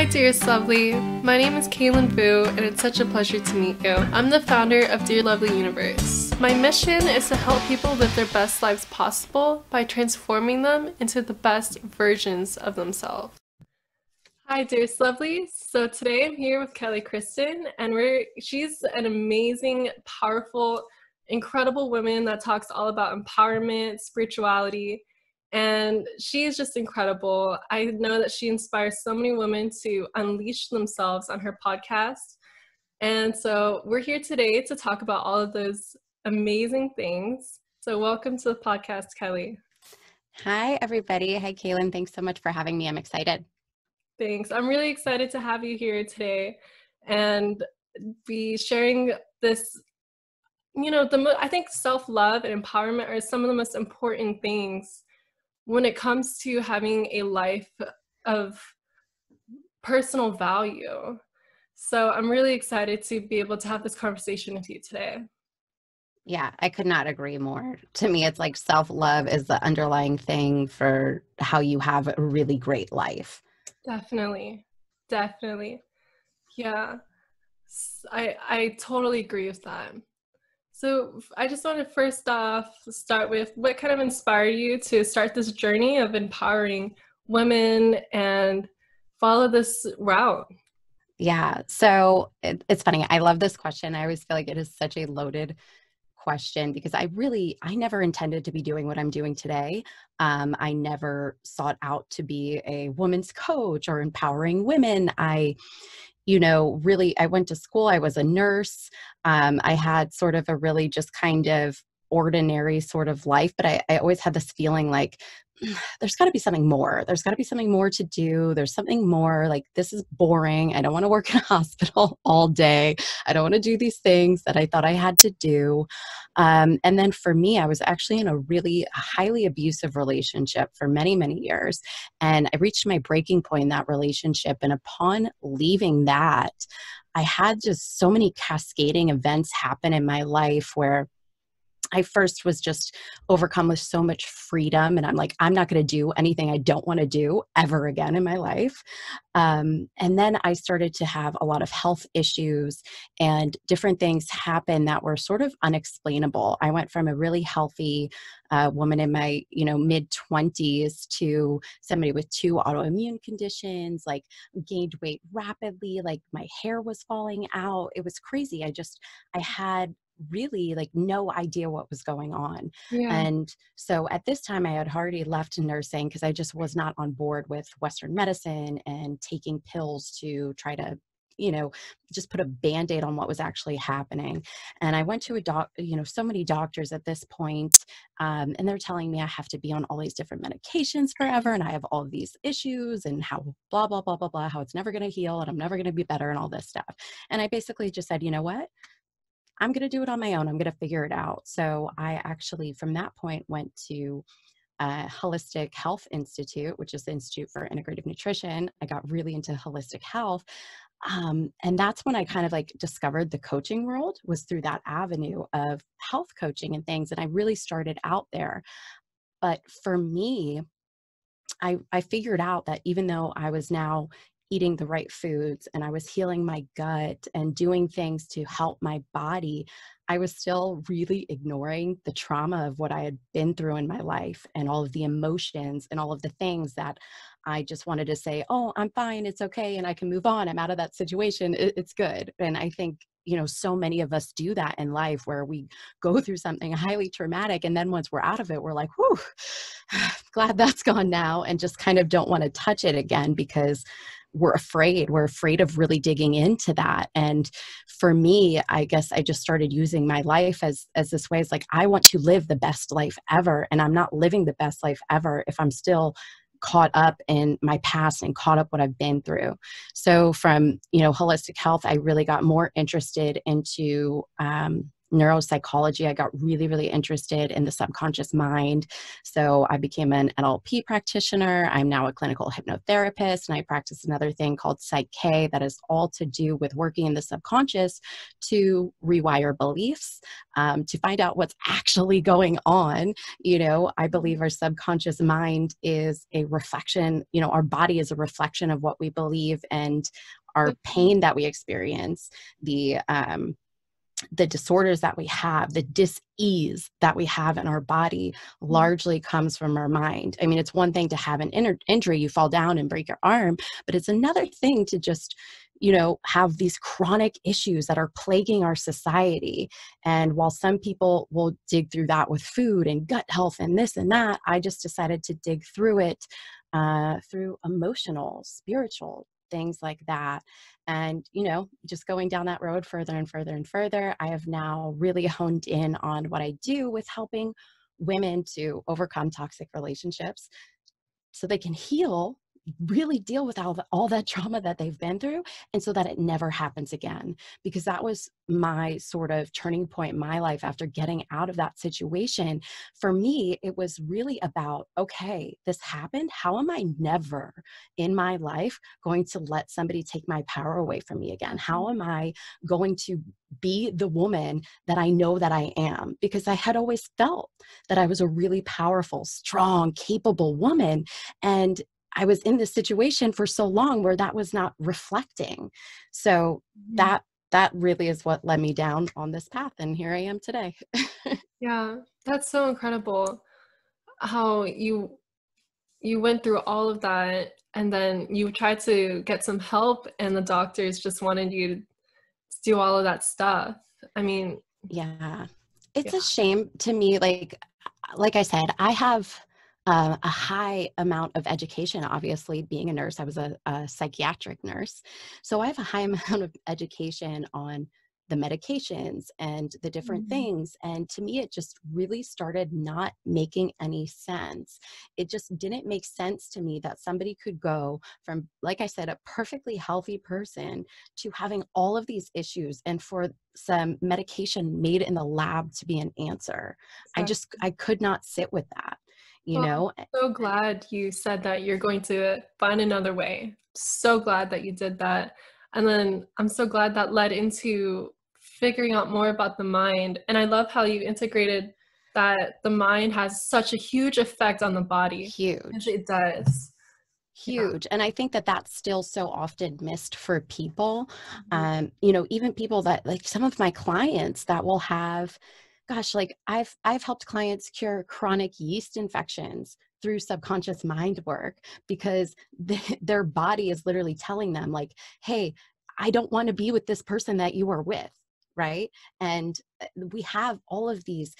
Hi, dearest lovely. My name is Kaelin Vu, and it's such a pleasure to meet you. I'm the founder of Dear Lovely Universe. My mission is to help people live their best lives possible by transforming them into the best versions of themselves. Hi, dearest lovely. So today I'm here with Kelly Kristin, and we're she's an amazing, powerful, incredible woman that talks all about empowerment, spirituality, and she is just incredible. I know that she inspires so many women to unleash themselves on her podcast. And so we're here today to talk about all of those amazing things. So, welcome to the podcast, Kelly. Hi, everybody. Hi, Kaelin. Thanks so much for having me. I'm excited. Thanks. I'm really excited to have you here today and be sharing this. You know, the I think self love and empowerment are some of the most important things when it comes to having a life of personal value. So I'm really excited to be able to have this conversation with you today. Yeah, I could not agree more. To me, it's like self love is the underlying thing for how you have a really great life. Definitely. Definitely. Yeah. I I totally agree with that. So I just want to first off start with what kind of inspired you to start this journey of empowering women and follow this route? Yeah. So it, it's funny. I love this question. I always feel like it is such a loaded question because I really, I never intended to be doing what I'm doing today. Um, I never sought out to be a woman's coach or empowering women. I, you know, really, I went to school, I was a nurse. Um, I had sort of a really just kind of ordinary sort of life, but I, I always had this feeling like there's got to be something more. There's got to be something more to do. There's something more like this is boring. I don't want to work in a hospital all day. I don't want to do these things that I thought I had to do. Um, and then for me, I was actually in a really highly abusive relationship for many, many years. And I reached my breaking point in that relationship. And upon leaving that, I had just so many cascading events happen in my life where I first was just overcome with so much freedom, and I'm like, I'm not going to do anything I don't want to do ever again in my life. Um, and then I started to have a lot of health issues, and different things happen that were sort of unexplainable. I went from a really healthy uh, woman in my you know mid 20s to somebody with two autoimmune conditions, like gained weight rapidly, like my hair was falling out. It was crazy. I just I had really like no idea what was going on. Yeah. And so at this time, I had already left nursing because I just was not on board with Western medicine and taking pills to try to you know just put a band-aid on what was actually happening and i went to a doc you know so many doctors at this point, um, and they're telling me i have to be on all these different medications forever and i have all these issues and how blah blah blah blah blah how it's never going to heal and i'm never going to be better and all this stuff and i basically just said you know what I'm going to do it on my own. I'm going to figure it out. So I actually, from that point, went to Holistic Health Institute, which is the Institute for Integrative Nutrition. I got really into holistic health. Um, and that's when I kind of like discovered the coaching world was through that avenue of health coaching and things. And I really started out there. But for me, I, I figured out that even though I was now eating the right foods and I was healing my gut and doing things to help my body, I was still really ignoring the trauma of what I had been through in my life and all of the emotions and all of the things that I just wanted to say, oh, I'm fine, it's okay, and I can move on. I'm out of that situation, it's good. And I think you know so many of us do that in life where we go through something highly traumatic and then once we're out of it we're like whew glad that's gone now and just kind of don't want to touch it again because we're afraid we're afraid of really digging into that and for me i guess i just started using my life as as this way it's like i want to live the best life ever and i'm not living the best life ever if i'm still caught up in my past and caught up what I've been through. So from you know holistic health, I really got more interested into um, neuropsychology. I got really, really interested in the subconscious mind. So I became an NLP practitioner. I'm now a clinical hypnotherapist, and I practice another thing called Psych K that is all to do with working in the subconscious to rewire beliefs, um, to find out what's actually going on. You know, I believe our subconscious mind is a reflection, you know, our body is a reflection of what we believe and our pain that we experience, the um, the disorders that we have, the dis-ease that we have in our body mm-hmm. largely comes from our mind. I mean, it's one thing to have an in- injury, you fall down and break your arm, but it's another thing to just, you know, have these chronic issues that are plaguing our society. And while some people will dig through that with food and gut health and this and that, I just decided to dig through it uh, through emotional, spiritual things like that. And, you know, just going down that road further and further and further, I have now really honed in on what I do with helping women to overcome toxic relationships so they can heal really deal with all, the, all that trauma that they've been through and so that it never happens again because that was my sort of turning point in my life after getting out of that situation. For me it was really about okay this happened. How am i never in my life going to let somebody take my power away from me again? How am i going to be the woman that i know that i am? Because i had always felt that i was a really powerful strong capable woman and I was in this situation for so long where that was not reflecting. So mm-hmm. that that really is what led me down on this path and here I am today. yeah, that's so incredible how you you went through all of that and then you tried to get some help and the doctors just wanted you to do all of that stuff. I mean, yeah. It's yeah. a shame to me like like I said, I have uh, a high amount of education. Obviously, being a nurse, I was a, a psychiatric nurse. So I have a high amount of education on the medications and the different mm-hmm. things. And to me, it just really started not making any sense. It just didn't make sense to me that somebody could go from, like I said, a perfectly healthy person to having all of these issues and for some medication made in the lab to be an answer. Exactly. I just, I could not sit with that you well, know I'm so glad you said that you're going to find another way. So glad that you did that. And then i'm so glad that led into figuring out more about the mind. And i love how you integrated that the mind has such a huge effect on the body. Huge. it does. Huge. And i think that that's still so often missed for people. Mm-hmm. um you know even people that like some of my clients that will have gosh like i've i've helped clients cure chronic yeast infections through subconscious mind work because the, their body is literally telling them like hey i don't want to be with this person that you are with right? And uh, we have all of these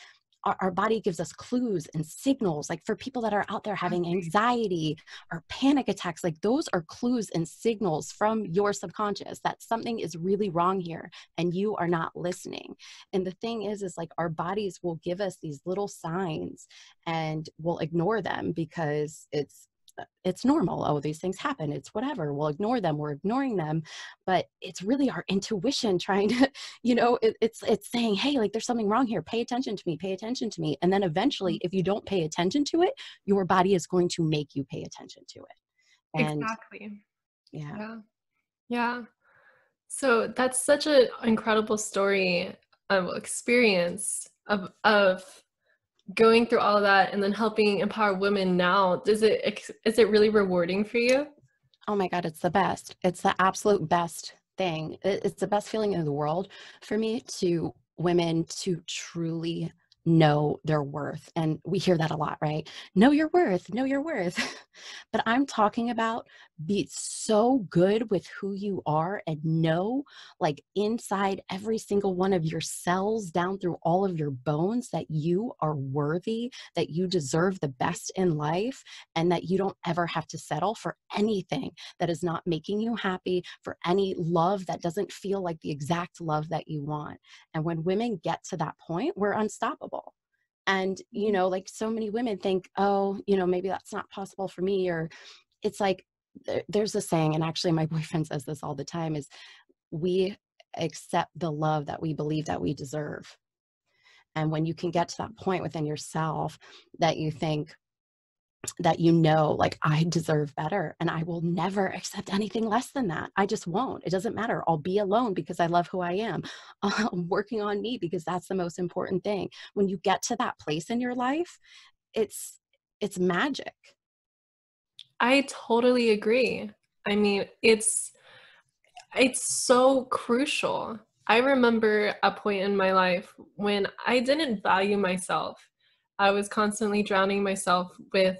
our, our, body gives us clues and signals like for people that are out there having anxiety or panic attacks like those are clues and signals from your subconscious that something is really wrong here and you are not listening. And the thing is is like our bodies will give us these little signs and we'll ignore them because it's it's normal. Oh, these things happen. It's whatever. We'll ignore them. We're ignoring them, but it's really our intuition trying to, you know, it, it's it's saying, hey, like there's something wrong here. Pay attention to me. Pay attention to me. And then eventually, mm. if you don't pay attention to it, your body is going to make you pay attention to it. And exactly. Yeah. Yeah. Yeah. So that's such an incredible story of experience of of going through all of that and then helping empower women now does it is it really rewarding for you? Oh my god it's the best. It's the absolute best thing. It's the best feeling in the world for me to women to truly know their worth. And we hear that a lot, right? Know your worth, know your worth. but I'm talking about be so good with who you are and know, like inside every single one of your cells, down through all of your bones, that you are worthy, that you deserve the best in life, and that you don't ever have to settle for anything that is not making you happy, for any love that doesn't feel like the exact love that you want. And when women get to that point, we're unstoppable and you mm-hmm. know like so many women think oh you know maybe that's not possible for me or it's like there's a saying and actually my boyfriend says this all the time is we accept the love that we believe that we deserve And when you can get to that point within yourself that you think, that you know, like, I deserve better and I will never accept anything less than that. I just won't. It doesn't matter. I'll be alone because I love who I am. I'm working on me because that's the most important thing. When you get to that place in your life, it's it's magic. I totally agree. I mean, it's it's so crucial. I remember a point in my life when I didn't value myself. I was constantly drowning myself with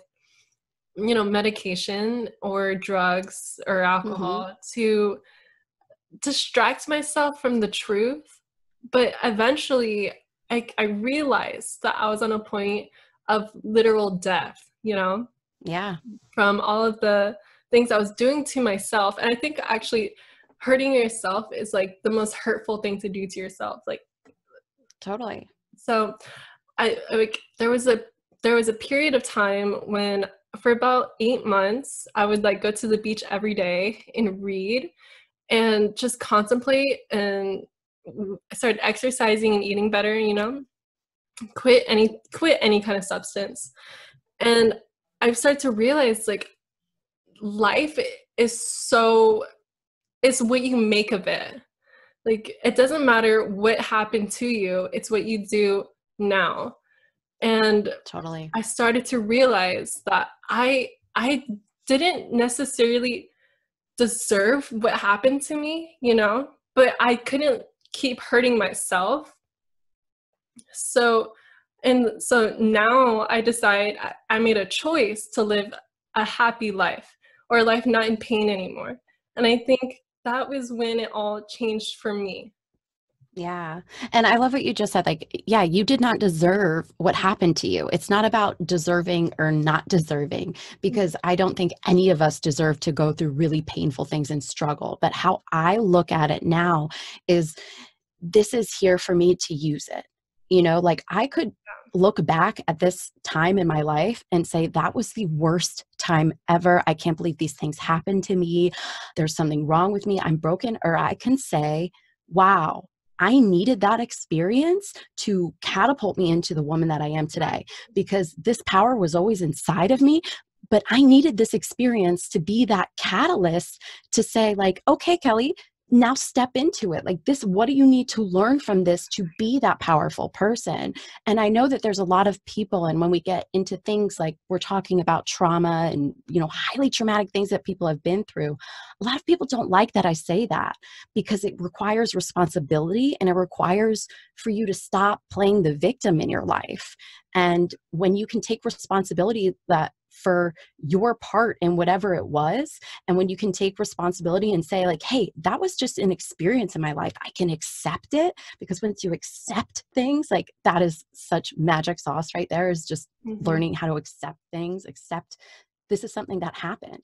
you know medication or drugs or alcohol mm-hmm. to distract myself from the truth. But eventually I, I realized that i was on a point of literal death you know? Yeah. From all of the things i was doing to myself. And i think actually hurting yourself is like the most hurtful thing to do to yourself like totally. So i like there was a there was a period of time when for about eight months, I would like go to the beach every day and read and just contemplate and start exercising and eating better, you know, quit any quit any kind of substance. And I've started to realize like life is so it's what you make of it. Like it doesn't matter what happened to you, it's what you do now and totally. I started to realize that i i didn't necessarily deserve what happened to me you know but i couldn't keep hurting myself. So and so now i decide i made a choice to live a happy life or a life not in pain anymore. And i think that was when it all changed for me yeah. And I love what you just said. Like, yeah, you did not deserve what happened to you. It's not about deserving or not deserving, mm-hmm. because I don't think any of us deserve to go through really painful things and struggle. But how I look at it now is this is here for me to use it. You know, like I could look back at this time in my life and say, that was the worst time ever. I can't believe these things happened to me. There's something wrong with me. I'm broken. Or I can say, wow, I needed that experience to catapult me into the woman that I am today because this power was always inside of me. But I needed this experience to be that catalyst to say, like, okay, Kelly, now step into it. Like this what do you need to learn from this to be that powerful person? And i know that there's a lot of people and when we get into things like we're talking about trauma and you know highly traumatic things that people have been through a lot of people don't like that i say that because it requires responsibility and it requires for you to stop playing the victim in your life. And when you can take responsibility that for your part in whatever it was and when you can take responsibility and say like hey that was just an experience in my life i can accept it because once you accept things like that is such magic sauce right there is just mm-hmm. learning how to accept things accept this is something that happened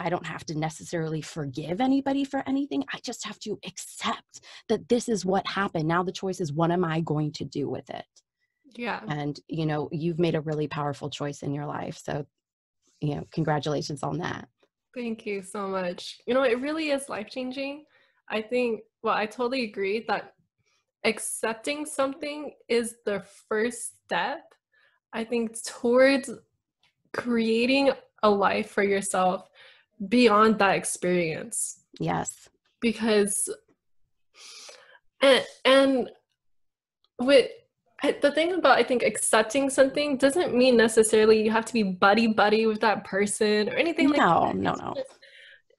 I don't have to necessarily forgive anybody for anything. I just have to accept that this is what happened. Now the choice is what am I going to do with it? Yeah. And, you know, you've made a really powerful choice in your life. So, you know, congratulations on that. Thank you so much. You know, it really is life changing. I think, well, I totally agree that accepting something is the first step, I think, towards creating a life for yourself beyond that experience. Yes. Because, and, and with the thing about I think accepting something doesn't mean necessarily you have to be buddy buddy with that person or anything like no, that. No, no, no.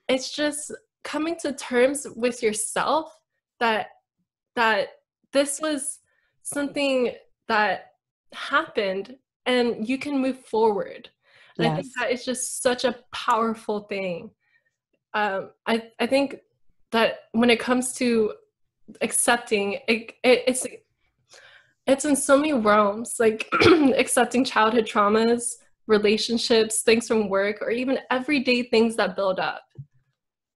It's just coming to terms with yourself that that this was something that happened and you can move forward. And yes. I think that is just such a powerful thing. Um, I I think that when it comes to accepting, it, it it's it's in so many realms, like accepting childhood traumas, relationships, things from work, or even everyday things that build up.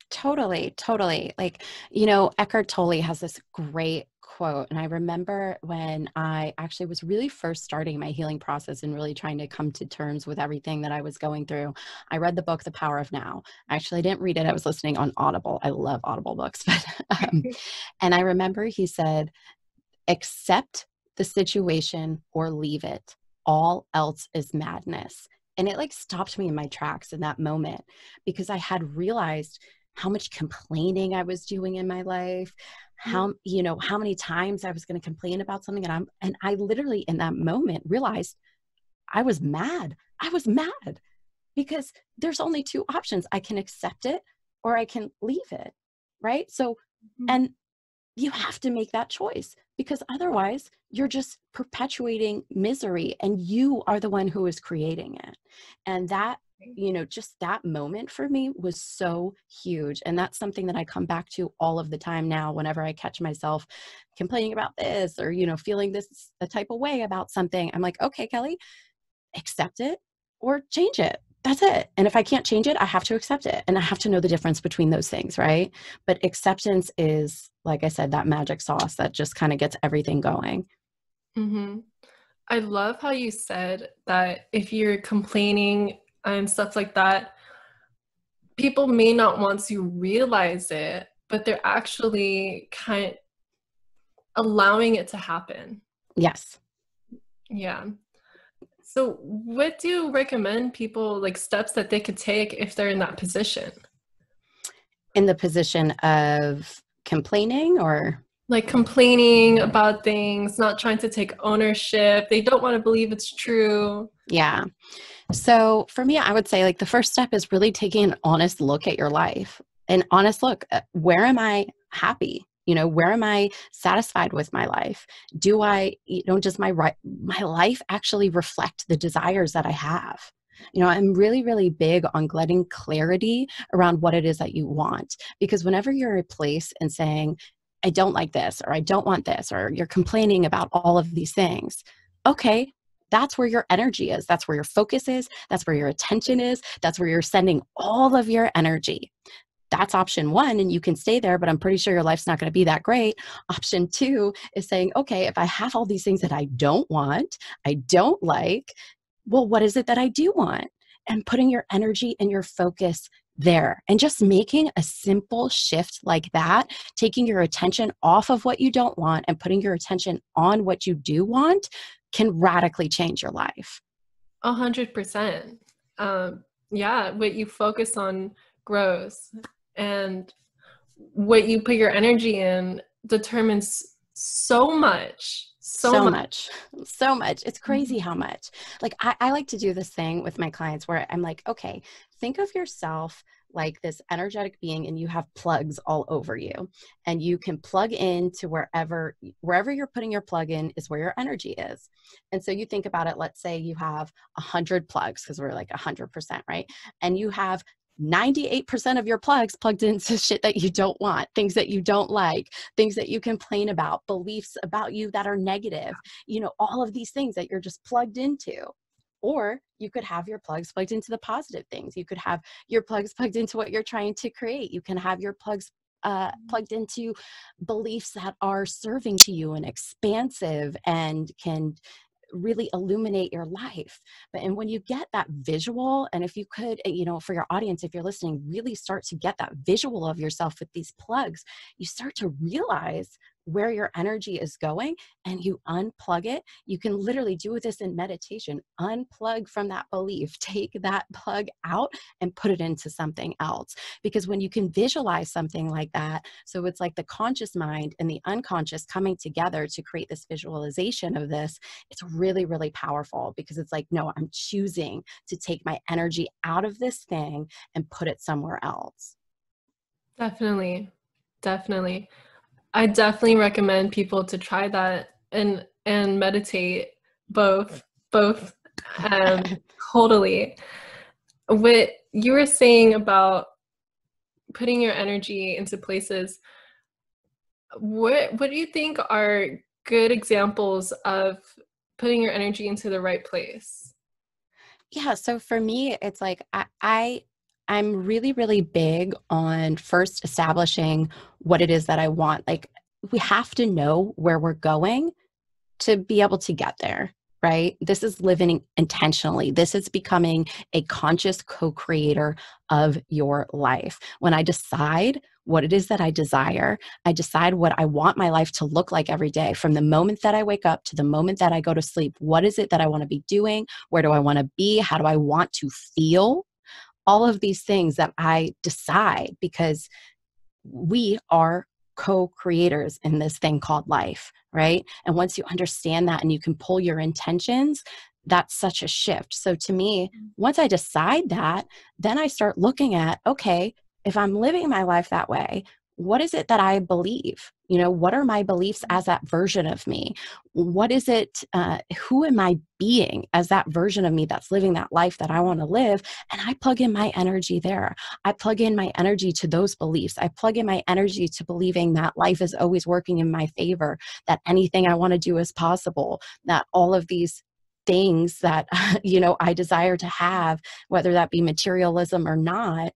Totally, totally. Like, you know, Eckhart Tolle has this great quote. And I remember when I actually was really first starting my healing process and really trying to come to terms with everything that I was going through. I read the book, The Power of Now. Actually, I didn't read it, I was listening on Audible. I love Audible books. But, um, and I remember he said, accept the situation or leave it. All else is madness. And it like stopped me in my tracks in that moment because I had realized how much complaining I was doing in my life, how you know how many times I was going to complain about something and I'm and I literally in that moment realized I was mad. I was mad because there's only two options. I can accept it or I can leave it, right? So mm-hmm. and you have to make that choice because otherwise you're just perpetuating misery and you are the one who is creating it. And that you know, just that moment for me was so huge. And that's something that I come back to all of the time now whenever I catch myself complaining about this or, you know, feeling this a type of way about something. I'm like, okay, Kelly, accept it or change it. That's it. And if I can't change it, I have to accept it. And I have to know the difference between those things, right? But acceptance is, like I said, that magic sauce that just kind of gets everything going. Mm-hmm. I love how you said that if you're complaining and stuff like that, people may not want to realize it, but they're actually kind of allowing it to happen. Yes. Yeah. So, what do you recommend people like steps that they could take if they're in that position? In the position of complaining or? Like complaining about things, not trying to take ownership. They don't want to believe it's true. Yeah. So for me, I would say like the first step is really taking an honest look at your life. An honest look, uh, where am I happy? You know, where am I satisfied with my life? Do I, you know, does my right my life actually reflect the desires that I have? You know, I'm really, really big on getting clarity around what it is that you want. Because whenever you're a place and saying, I don't like this, or I don't want this, or you're complaining about all of these things, okay, that's where your energy is. That's where your focus is. That's where your attention is. That's where you're sending all of your energy. That's option one, and you can stay there, but I'm pretty sure your life's not going to be that great. Option two is saying, okay, if I have all these things that I don't want, I don't like, well, what is it that I do want? And putting your energy and your focus there and just making a simple shift like that, taking your attention off of what you don't want and putting your attention on what you do want can radically change your life. A hundred percent. Um, yeah, what you focus on grows, and what you put your energy in determines so much so, so much. much. so much it's crazy mm-hmm. how much like I, I like to do this thing with my clients where i'm like okay think of yourself like this energetic being and you have plugs all over you and you can plug in to wherever wherever you're putting your plug in is where your energy is and so you think about it let's say you have a hundred plugs because we're like a hundred percent right and you have 98% of your plugs plugged into shit that you don't want, things that you don't like, things that you complain about, beliefs about you that are negative, you know, all of these things that you're just plugged into. Or you could have your plugs plugged into the positive things. You could have your plugs plugged into what you're trying to create. You can have your plugs uh, mm-hmm. plugged into beliefs that are serving to you and expansive and can really illuminate your life. But and when you get that visual and if you could eh, you know for your audience if you're listening really start to get that visual of yourself with these plugs you start to realize where your energy is going and you unplug it. You can literally do this in meditation. Unplug from that belief, take that plug out and put it into something else. Because when you can visualize something like that, so it's like the conscious mind and the unconscious coming together to create this visualization of this, it's really, really powerful because it's like, no, I'm choosing to take my energy out of this thing and put it somewhere else. Definitely. Definitely. I definitely recommend people to try that and and meditate both both um, totally. What you were saying about putting your energy into places, what what do you think are good examples of putting your energy into the right place? Yeah, so for me, it's like I, I I'm really, really big on first establishing what it is that I want. Like, we have to know where we're going to be able to get there, right? This is living intentionally. This is becoming a conscious co creator of your life. When I decide what it is that I desire. I decide what I want my life to look like every day from the moment that I wake up to the moment that I go to sleep. What is it that I want to be doing? Where do I want to be? How do I want to feel? All of these things that I decide because we are co creators in this thing called life, right? And once you understand that and you can pull your intentions, that's such a shift. So to me, mm. once I decide that, then I start looking at okay, if I'm living my life that way, what is it that I believe? You know, what are my beliefs mm. as that version of me? What is it? Uh, who am I being as that version of me that's living that life that I want to live? And I plug in my energy there. I plug in my energy to those beliefs. I plug in my energy to believing that life is always working in my favor, that anything I want to do is possible, that all of these things that you know i desire to have whether that be materialism or not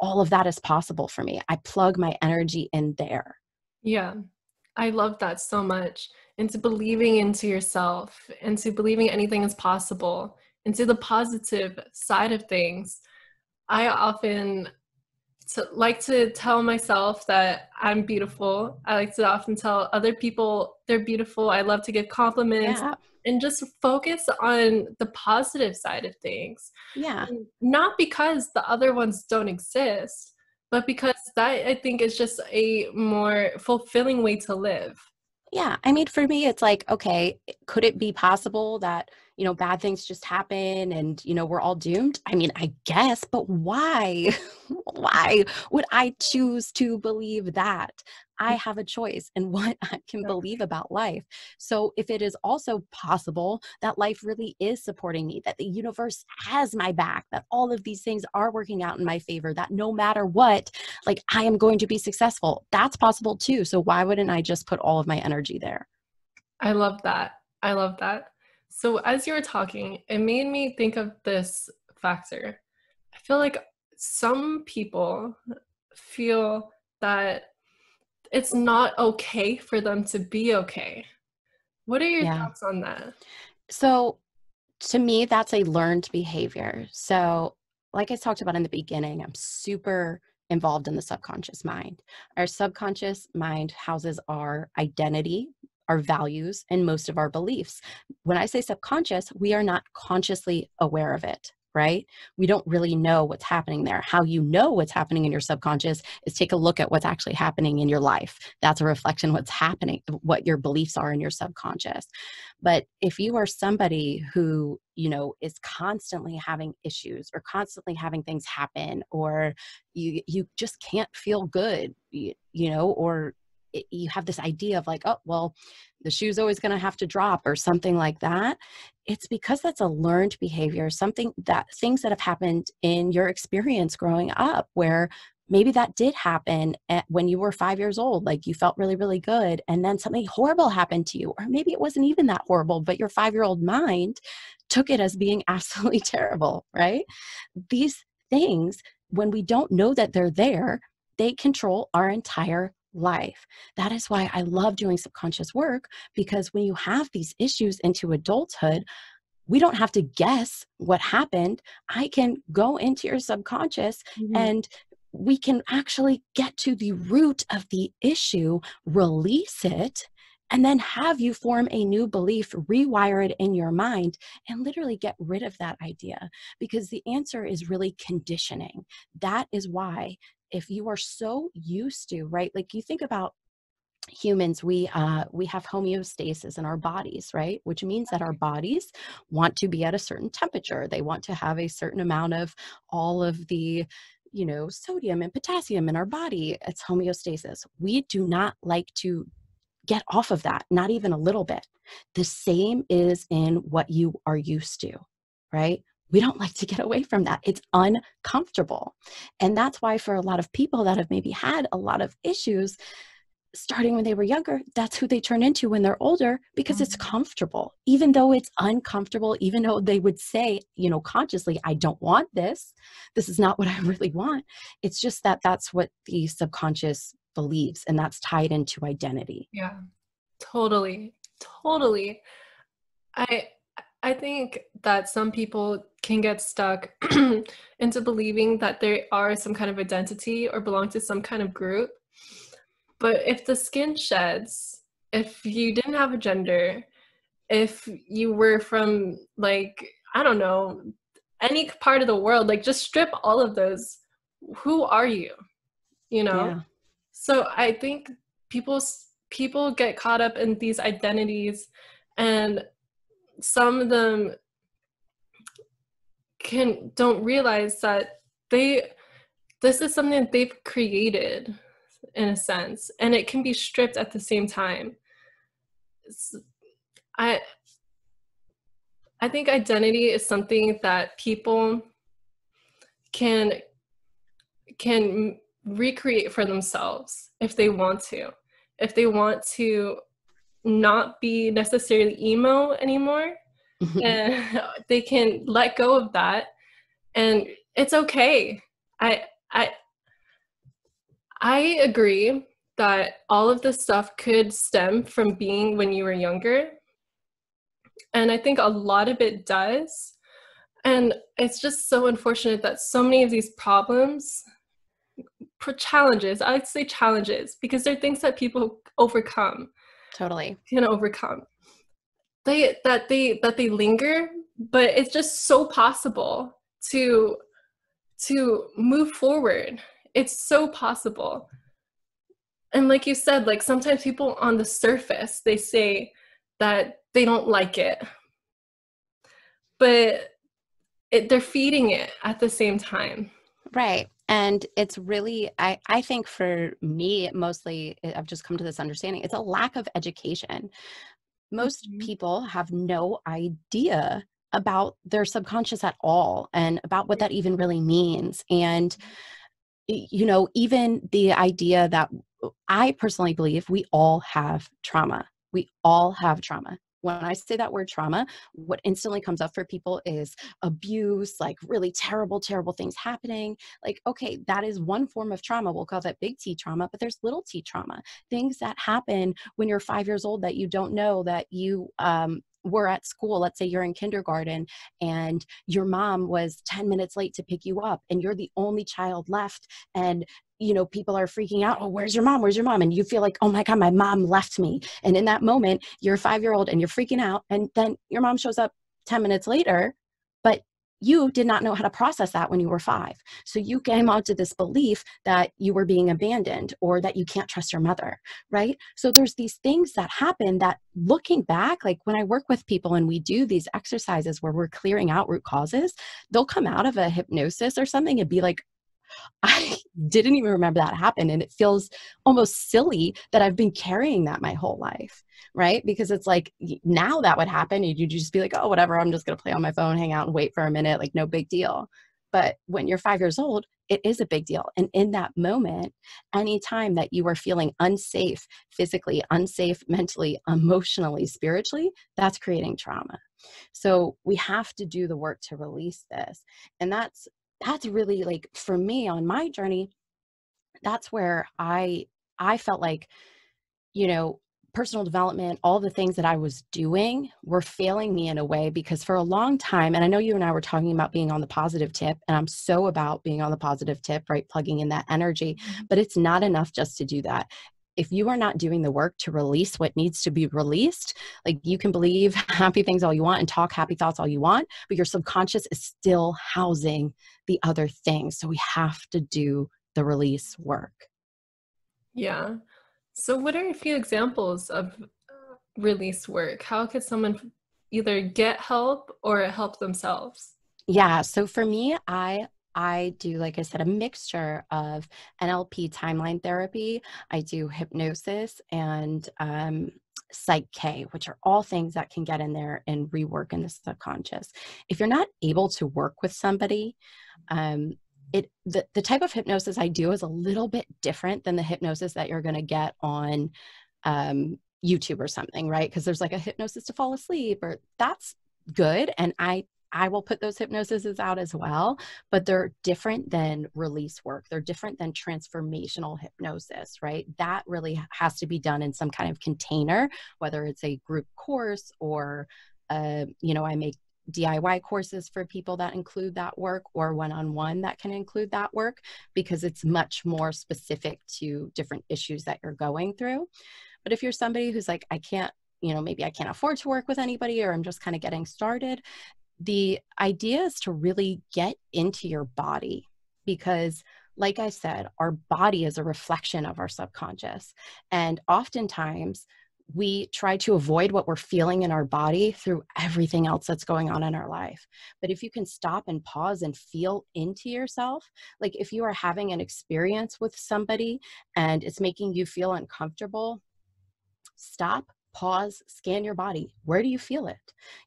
all of that is possible for me. I plug my energy in there. Yeah. I love that so much. Into believing into yourself into believing anything is possible into the positive side of things. I often to, like to tell myself that i'm beautiful i like to often tell other people they're beautiful i love to give compliments yeah and just focus on the positive side of things. Yeah. And not because the other ones don't exist, but because that I think is just a more fulfilling way to live. Yeah. I mean, for me, it's like, okay, could it be possible that, you know, bad things just happen and, you know, we're all doomed? I mean, I guess, but why? why would I choose to believe that? I mm. have a choice in what I can believe about life. So, if it is also possible that life really is supporting me, that the universe has my back, that all of these things are working out in my favor, that no matter what, like I am going to be successful, that's possible too. So, why wouldn't I just put all of my energy there? I love that. I love that. So, as you were talking, it made me think of this factor. I feel like some people feel that it's not okay for them to be okay. What are your yeah. thoughts on that? So, to me, that's a learned behavior. So, like I talked about in the beginning, I'm super involved in the subconscious mind. Our subconscious mind houses our identity, our values, and most of our beliefs. When I say subconscious, we are not consciously aware of it right? We don't really know what's happening there. How you know what's happening in your subconscious is take a look at what's actually happening in your life. That's a reflection what's happening, what your beliefs are in your subconscious. But if you are somebody who, you know, is constantly having issues or constantly having things happen or you you just can't feel good, you, you know, or you have this idea of like, oh, well, the shoe's always going to have to drop or something like that. It's because that's a learned behavior, something that things that have happened in your experience growing up where maybe that did happen when you were five years old like you felt really really good and then something horrible happened to you or maybe it wasn't even that horrible but your five year old mind took it as being absolutely terrible right these things when we don't know that they're there they control our entire life. That is why I love doing subconscious work because when you have these issues into adulthood, we don't have to guess what happened. I can go into your subconscious mm-hmm. and we can actually get to the root of the issue, release it, and then have you form a new belief, rewire it in your mind, and literally get rid of that idea. Because the answer is really conditioning. That is why if you are so used to right like you think about humans we uh, we have homeostasis in our bodies right which means that our bodies want to be at a certain temperature. They want to have a certain amount of all of the you know sodium and potassium in our body. It's homeostasis. We do not like to get off of that not even a little bit. The same is in what you are used to right we don't like to get away from that. It's uncomfortable. And that's why, for a lot of people that have maybe had a lot of issues starting when they were younger, that's who they turn into when they're older because it's mm-hmm. comfortable. Even though it's uncomfortable, even though they would say, you know, consciously, I don't want this, this is not what I really want. It's just that that's what the subconscious believes, and that's tied into identity. Yeah, totally. Totally. I I think that some people can get stuck into believing that they are some kind of identity or belong to some kind of group. But if the skin sheds, if you didn't have a gender, if you were from like, I don't know, any part of the world, like just strip all of those, who are you? You know? Yeah. So I think people people get caught up in these identities and some of them can don't realize that they this is something that they've created in a sense and it can be stripped at the same time. I i think identity is something that people can can recreate for themselves if they want to. If they want to not be necessarily emo anymore. Mm-hmm. and they can let go of that. And it's okay. I i i agree that all of this stuff could stem from being when you were younger. And i think a lot of it does. And it's just so unfortunate that so many of these problems challenges i like to say challenges because they're things that people overcome totally. can overcome. They that they that they linger but it's just so possible to to move forward. It's so possible. And like you said like sometimes people on the surface they say that they don't like it. But it, they're feeding it at the same time. Right and it's really i i think for me mostly eh, i've just come to this understanding it's a lack of education. Most mm-hmm. people have no idea about their subconscious at all and about what that even really means. And you know even the idea that i personally believe we all have trauma. We all have trauma when I say that word trauma, what instantly comes up for people is abuse, like really terrible, terrible things happening. Like, okay, that is one form of trauma. We'll call that big T trauma, but there's little t trauma, things that happen when you're five years old that you don't know that you um, were at school, let's say you're in kindergarten and your mom was 10 minutes late to pick you up and you're the only child left and you know people are freaking out oh where's your mom? Where's your mom? And you feel like oh my god my mom left me. And in that moment you're a five year old and you're freaking out and then your mom shows up 10 minutes later you did not know how to process that when you were five. So you came out to this belief that you were being abandoned or that you can't trust your mother, right? So there's these things that happen that looking back, like when I work with people and we do these exercises where we're clearing out root causes, they'll come out of a hypnosis or something and be like, I didn't even remember that happened. And it feels almost silly that I've been carrying that my whole life, right? Because it's like now that would happen. You'd just be like, oh, whatever, I'm just going to play on my phone, hang out and wait for a minute, like no big deal. But when you're five years old, it is a big deal. And in that moment, anytime that you are feeling unsafe physically, unsafe mentally, emotionally, spiritually, that's creating trauma. So we have to do the work to release this. And that's that's really like for me on my journey that's where i i felt like you know personal development all the things that i was doing were failing me in a way because for a long time and i know you and i were talking about being on the positive tip and i'm so about being on the positive tip right plugging in that energy mm-hmm. but it's not enough just to do that if you are not doing the work to release what needs to be released, like you can believe happy things all you want and talk happy thoughts all you want, but your subconscious is still housing the other things. So we have to do the release work. Yeah. So, what are a few examples of uh, release work? How could someone either get help or help themselves? Yeah. So, for me, I I do, like I said, a mixture of NLP timeline therapy. I do hypnosis and um, Psych K, which are all things that can get in there and rework in the subconscious. If you're not able to work with somebody, um, it the, the type of hypnosis I do is a little bit different than the hypnosis that you're going to get on um, YouTube or something, right? Because there's like a hypnosis to fall asleep, or that's good, and I I will put those hypnosises out as well, but they're different than release work. They're different than transformational hypnosis, right? That really has to be done in some kind of container, whether it's a group course or uh, you know, I make DIY courses for people that include that work or one on one that can include that work because it's much more specific to different issues that you're going through. But if you're somebody who's like, I can't, you know, maybe I can't afford to work with anybody or I'm just kind of getting started, the idea is to really get into your body because like I said, our body is a reflection of our subconscious. And oftentimes we try to avoid what we're feeling in our body through everything else that's going on in our life. But if you can stop and pause and feel into yourself, like if you are having an experience with somebody and it's making you feel uncomfortable, stop, pause, scan your body. Where do you feel it?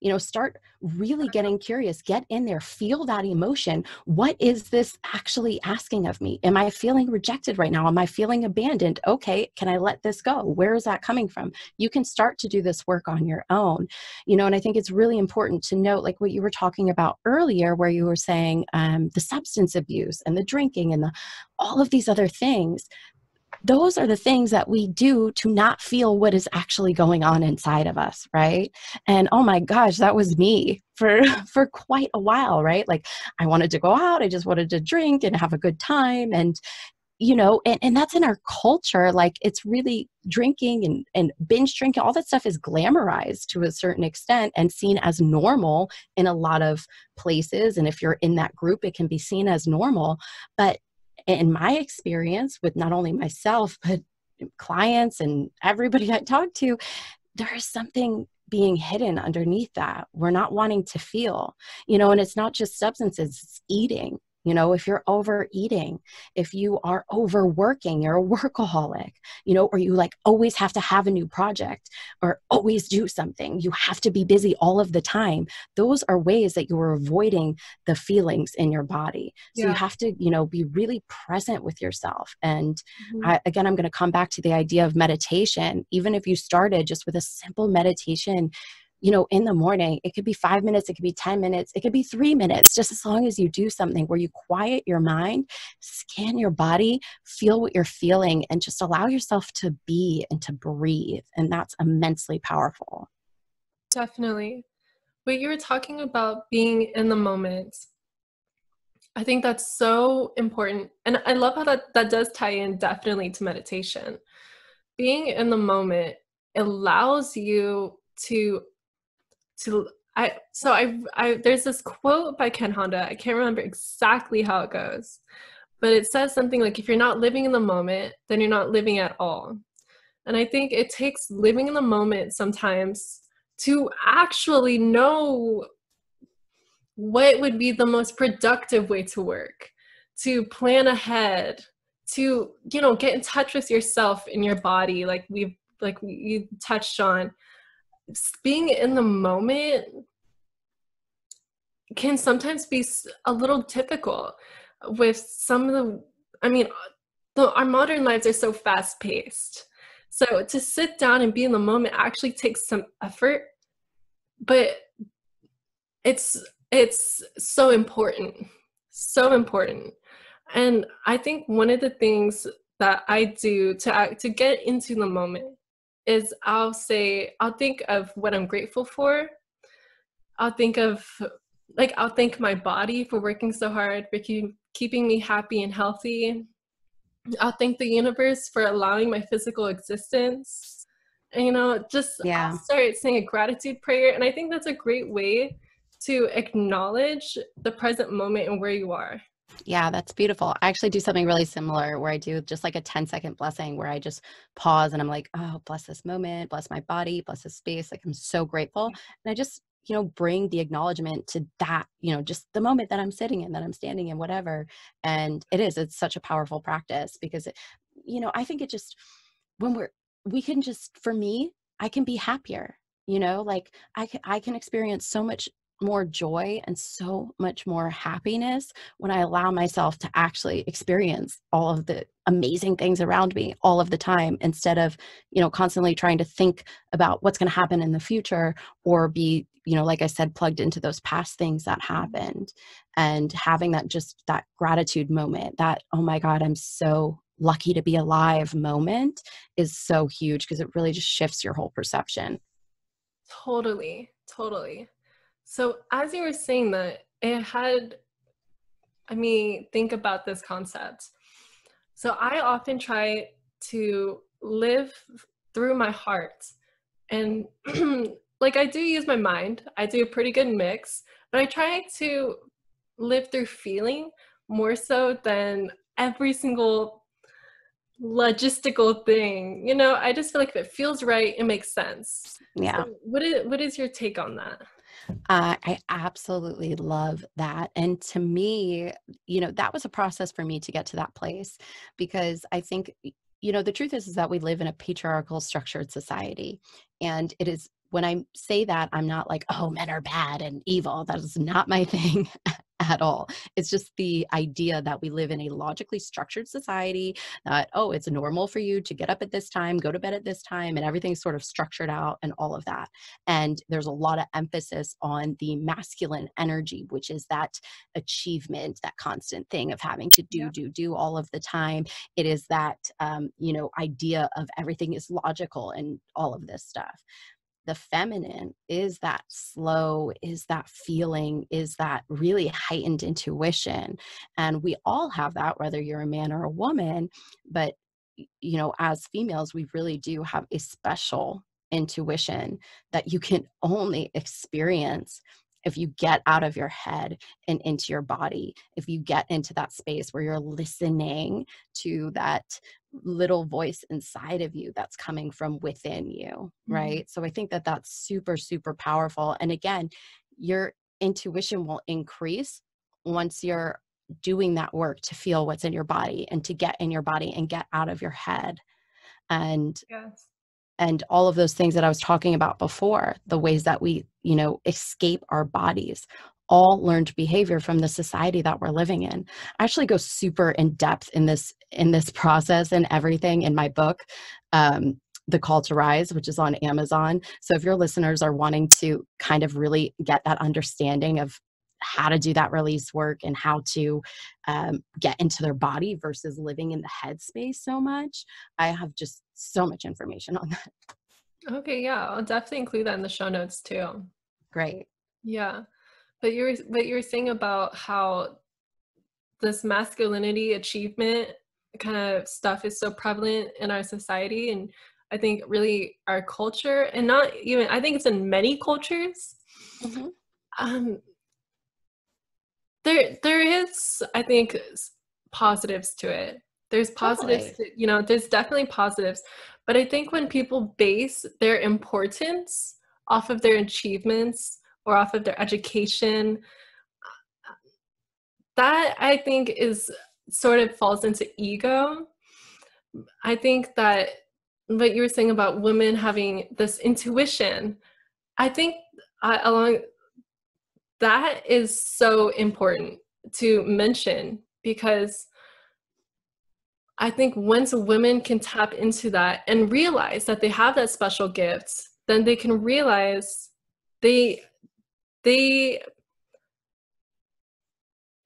You know, start really getting curious, get in there, feel that emotion. What is this actually asking of me? Am I feeling rejected right now? Am I feeling abandoned? Okay, can I let this go? Where is that coming from? You can start to do this work on your own. You know, and I think it's really important to note, like what you were talking about earlier, where you were saying um, the substance abuse and the drinking and the all of these other things those are the things that we do to not feel what is actually going on inside of us right? And oh my gosh that was me for for quite a while right? Like i wanted to go out i just wanted to drink and have a good time and you know and, and that's in our culture like it's really drinking and, and binge drinking all that stuff is glamorized to a certain extent and seen as normal in a lot of places. And if you're in that group it can be seen as normal. But in my experience with not only myself but clients and everybody I talk to, there is something being hidden underneath that. We're not wanting to feel, you know, and it's not just substances, it's eating. You know, if you're overeating, if you are overworking, you're a workaholic, you know, or you like always have to have a new project or always do something, you have to be busy all of the time. Those are ways that you are avoiding the feelings in your body. So yeah. you have to, you know, be really present with yourself. And mm-hmm. I, again, I'm going to come back to the idea of meditation. Even if you started just with a simple meditation, you know, in the morning. It could be five minutes, it could be 10 minutes, it could be three minutes, just as long as you do something where you quiet your mind, scan your body, feel what you're feeling, and just allow yourself to be and to breathe. And that's immensely powerful. Definitely. What you were talking about being in the moment, I think that's so important. And I love how that, that does tie in definitely to meditation. Being in the moment allows you to to I so I I there's this quote by Ken Honda. I can't remember exactly how it goes, but it says something like if you're not living in the moment, then you're not living at all. And I think it takes living in the moment sometimes to actually know what would be the most productive way to work, to plan ahead, to you know get in touch with yourself and your body like we've like you touched on being in the moment can sometimes be a little difficult with some of the i mean the, our modern lives are so fast paced so to sit down and be in the moment actually takes some effort but it's it's so important so important. And i think one of the things that i do to act, to get into the moment is I'll say, I'll think of what I'm grateful for. I'll think of, like, I'll thank my body for working so hard, for keep, keeping me happy and healthy. I'll thank the universe for allowing my physical existence. And, you know, just yeah. I'll start saying a gratitude prayer. And I think that's a great way to acknowledge the present moment and where you are. Yeah, that's beautiful. I actually do something really similar where I do just like a 10 second blessing where I just pause and I'm like, oh, bless this moment, bless my body, bless this space. Like I'm so grateful. Mm-hmm. And I just, you know, bring the acknowledgement to that, you know, just the moment that I'm sitting in, that I'm standing in, whatever. And it is, it's such a powerful practice because, it, you know, I think it just, when we're, we can just, for me, I can be happier you know like i can, I can experience so much more joy and so much more happiness when I allow myself to actually experience all of the amazing things around me all of the time instead of, you know, constantly trying to think about what's going to happen in the future or be, you know, like I said, plugged into those past things that happened and having that just that gratitude moment that, oh my God, I'm so lucky to be alive moment is so huge because it really just shifts your whole perception. Totally Totally. So as you were saying that, it had I mean, think about this concept. So I often try to live through my heart. And like I do use my mind. I do a pretty good mix, but I try to live through feeling more so than every single logistical thing. You know, I just feel like if it feels right, it makes sense. Yeah. So what is what is your take on that? Uh, I absolutely love that. And to me, you know, that was a process for me to get to that place because I think, you know, the truth is, is that we live in a patriarchal structured society. And it is when I say that, I'm not like, oh, men are bad and evil. That is not my thing at all. It's just the idea that we live in a logically structured society that, oh, it's normal for you to get up at this time, go to bed at this time, and everything's sort of structured out and all of that. And there's a lot of emphasis on the masculine energy, which is that achievement, that constant thing of having to do, yeah. do, do all of the time. It is that, um, you know, idea of everything is logical and all of this stuff the feminine is that slow, is that feeling, is that really heightened intuition. And we all have that, whether you're a man or a woman. But, you know, as females, we really do have a special intuition that you can only experience if you get out of your head and into your body, if you get into that space where you're listening to that little voice inside of you that's coming from within you, mm-hmm. right? So I think that that's super, super powerful. And again, your intuition will increase once you're doing that work to feel what's in your body and to get in your body and get out of your head. And yes and all of those things that I was talking about before, the ways that we, you know, escape our bodies, all learned behavior from the society that we're living in. I actually go super in depth in this in this process and everything in my book. Um, the Call to Rise, which is on Amazon. So, if your listeners are wanting to kind of really get that understanding of how to do that release work and how to um, get into their body versus living in the headspace so much. I have just so much information on that. Okay, yeah, I'll definitely include that in the show notes too. Great. Yeah, but you're but you're saying about how this masculinity achievement kind of stuff is so prevalent in our society and I think really our culture and not even I think it's in many cultures. Mm-hmm. Um, there there is i think positives to it there's positives to, you know there's definitely positives but i think when people base their importance off of their achievements or off of their education that i think is sort of falls into ego. I think that what you were saying about women having this intuition i think uh, along that is so important to mention because I think once women can tap into that and realize that they have that special gift, then they can realize they they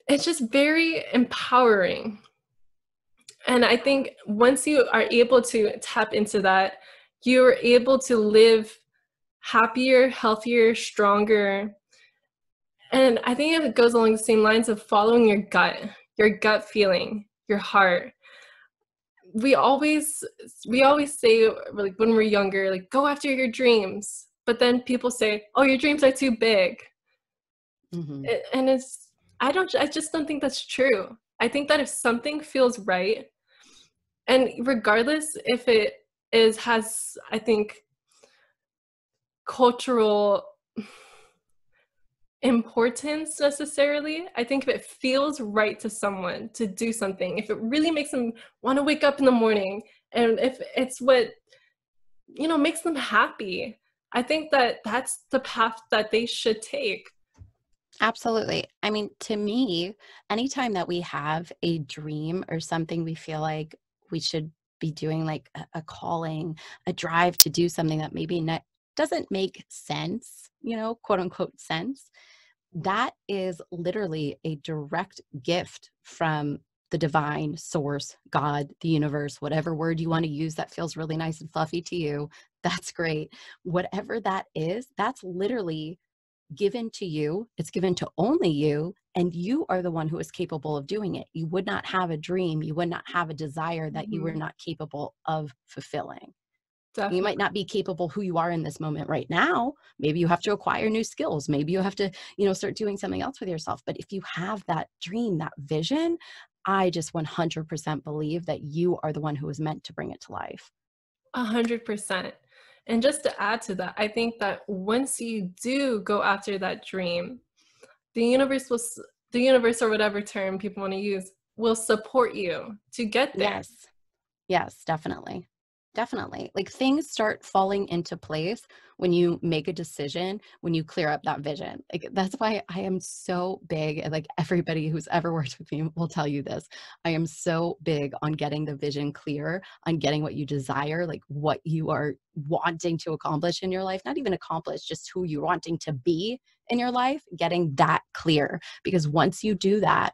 it's just very empowering. And I think once you are able to tap into that, you're able to live happier, healthier, stronger, and I think it goes along the same lines of following your gut, your gut feeling, your heart. We always we always say like when we're younger, like go after your dreams. But then people say, "Oh, your dreams are too big." Mm-hmm. And it's I don't I just don't think that's true. I think that if something feels right, and regardless if it is has I think cultural importance necessarily. I think if it feels right to someone to do something, if it really makes them want to wake up in the morning, and if it's what, you know, makes them happy, I think that that's the path that they should take. Absolutely. I mean, to me, anytime that we have a dream or something we feel like we should be doing, like a, calling, a drive to do something that maybe not, doesn't make sense, you know, quote unquote sense, that is literally a direct gift from the divine source, God, the universe, whatever word you want to use that feels really nice and fluffy to you, that's great. Whatever that is, that's literally given to you. It's given to only you, and you are the one who is capable of doing it. You would not have a dream, you would not have a desire that you were mm-hmm. not capable of fulfilling. Definitely. You might not be capable who you are in this moment right now. Maybe you have to acquire new skills. Maybe you have to, you know, start doing something else with yourself. But if you have that dream, that vision, I just 100% believe that you are the one who is meant to bring it to life. A hundred percent. And just to add to that, I think that once you do go after that dream, the universe will, the universe or whatever term people want to use, will support you to get there. Yes. Yes, definitely definitely like things start falling into place when you make a decision when you clear up that vision like that's why i am so big like everybody who's ever worked with me will tell you this i am so big on getting the vision clear on getting what you desire like what you are wanting to accomplish in your life not even accomplish just who you're wanting to be in your life getting that clear because once you do that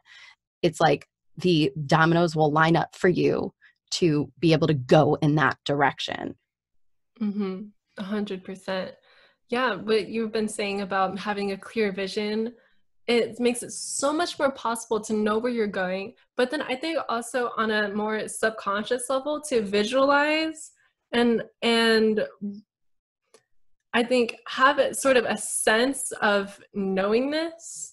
it's like the dominoes will line up for you to be able to go in that direction. Mm-hmm. A hundred percent. Yeah, what you've been saying about having a clear vision, it makes it so much more possible to know where you're going. But then I think also on a more subconscious level to visualize and and I think have it sort of a sense of knowingness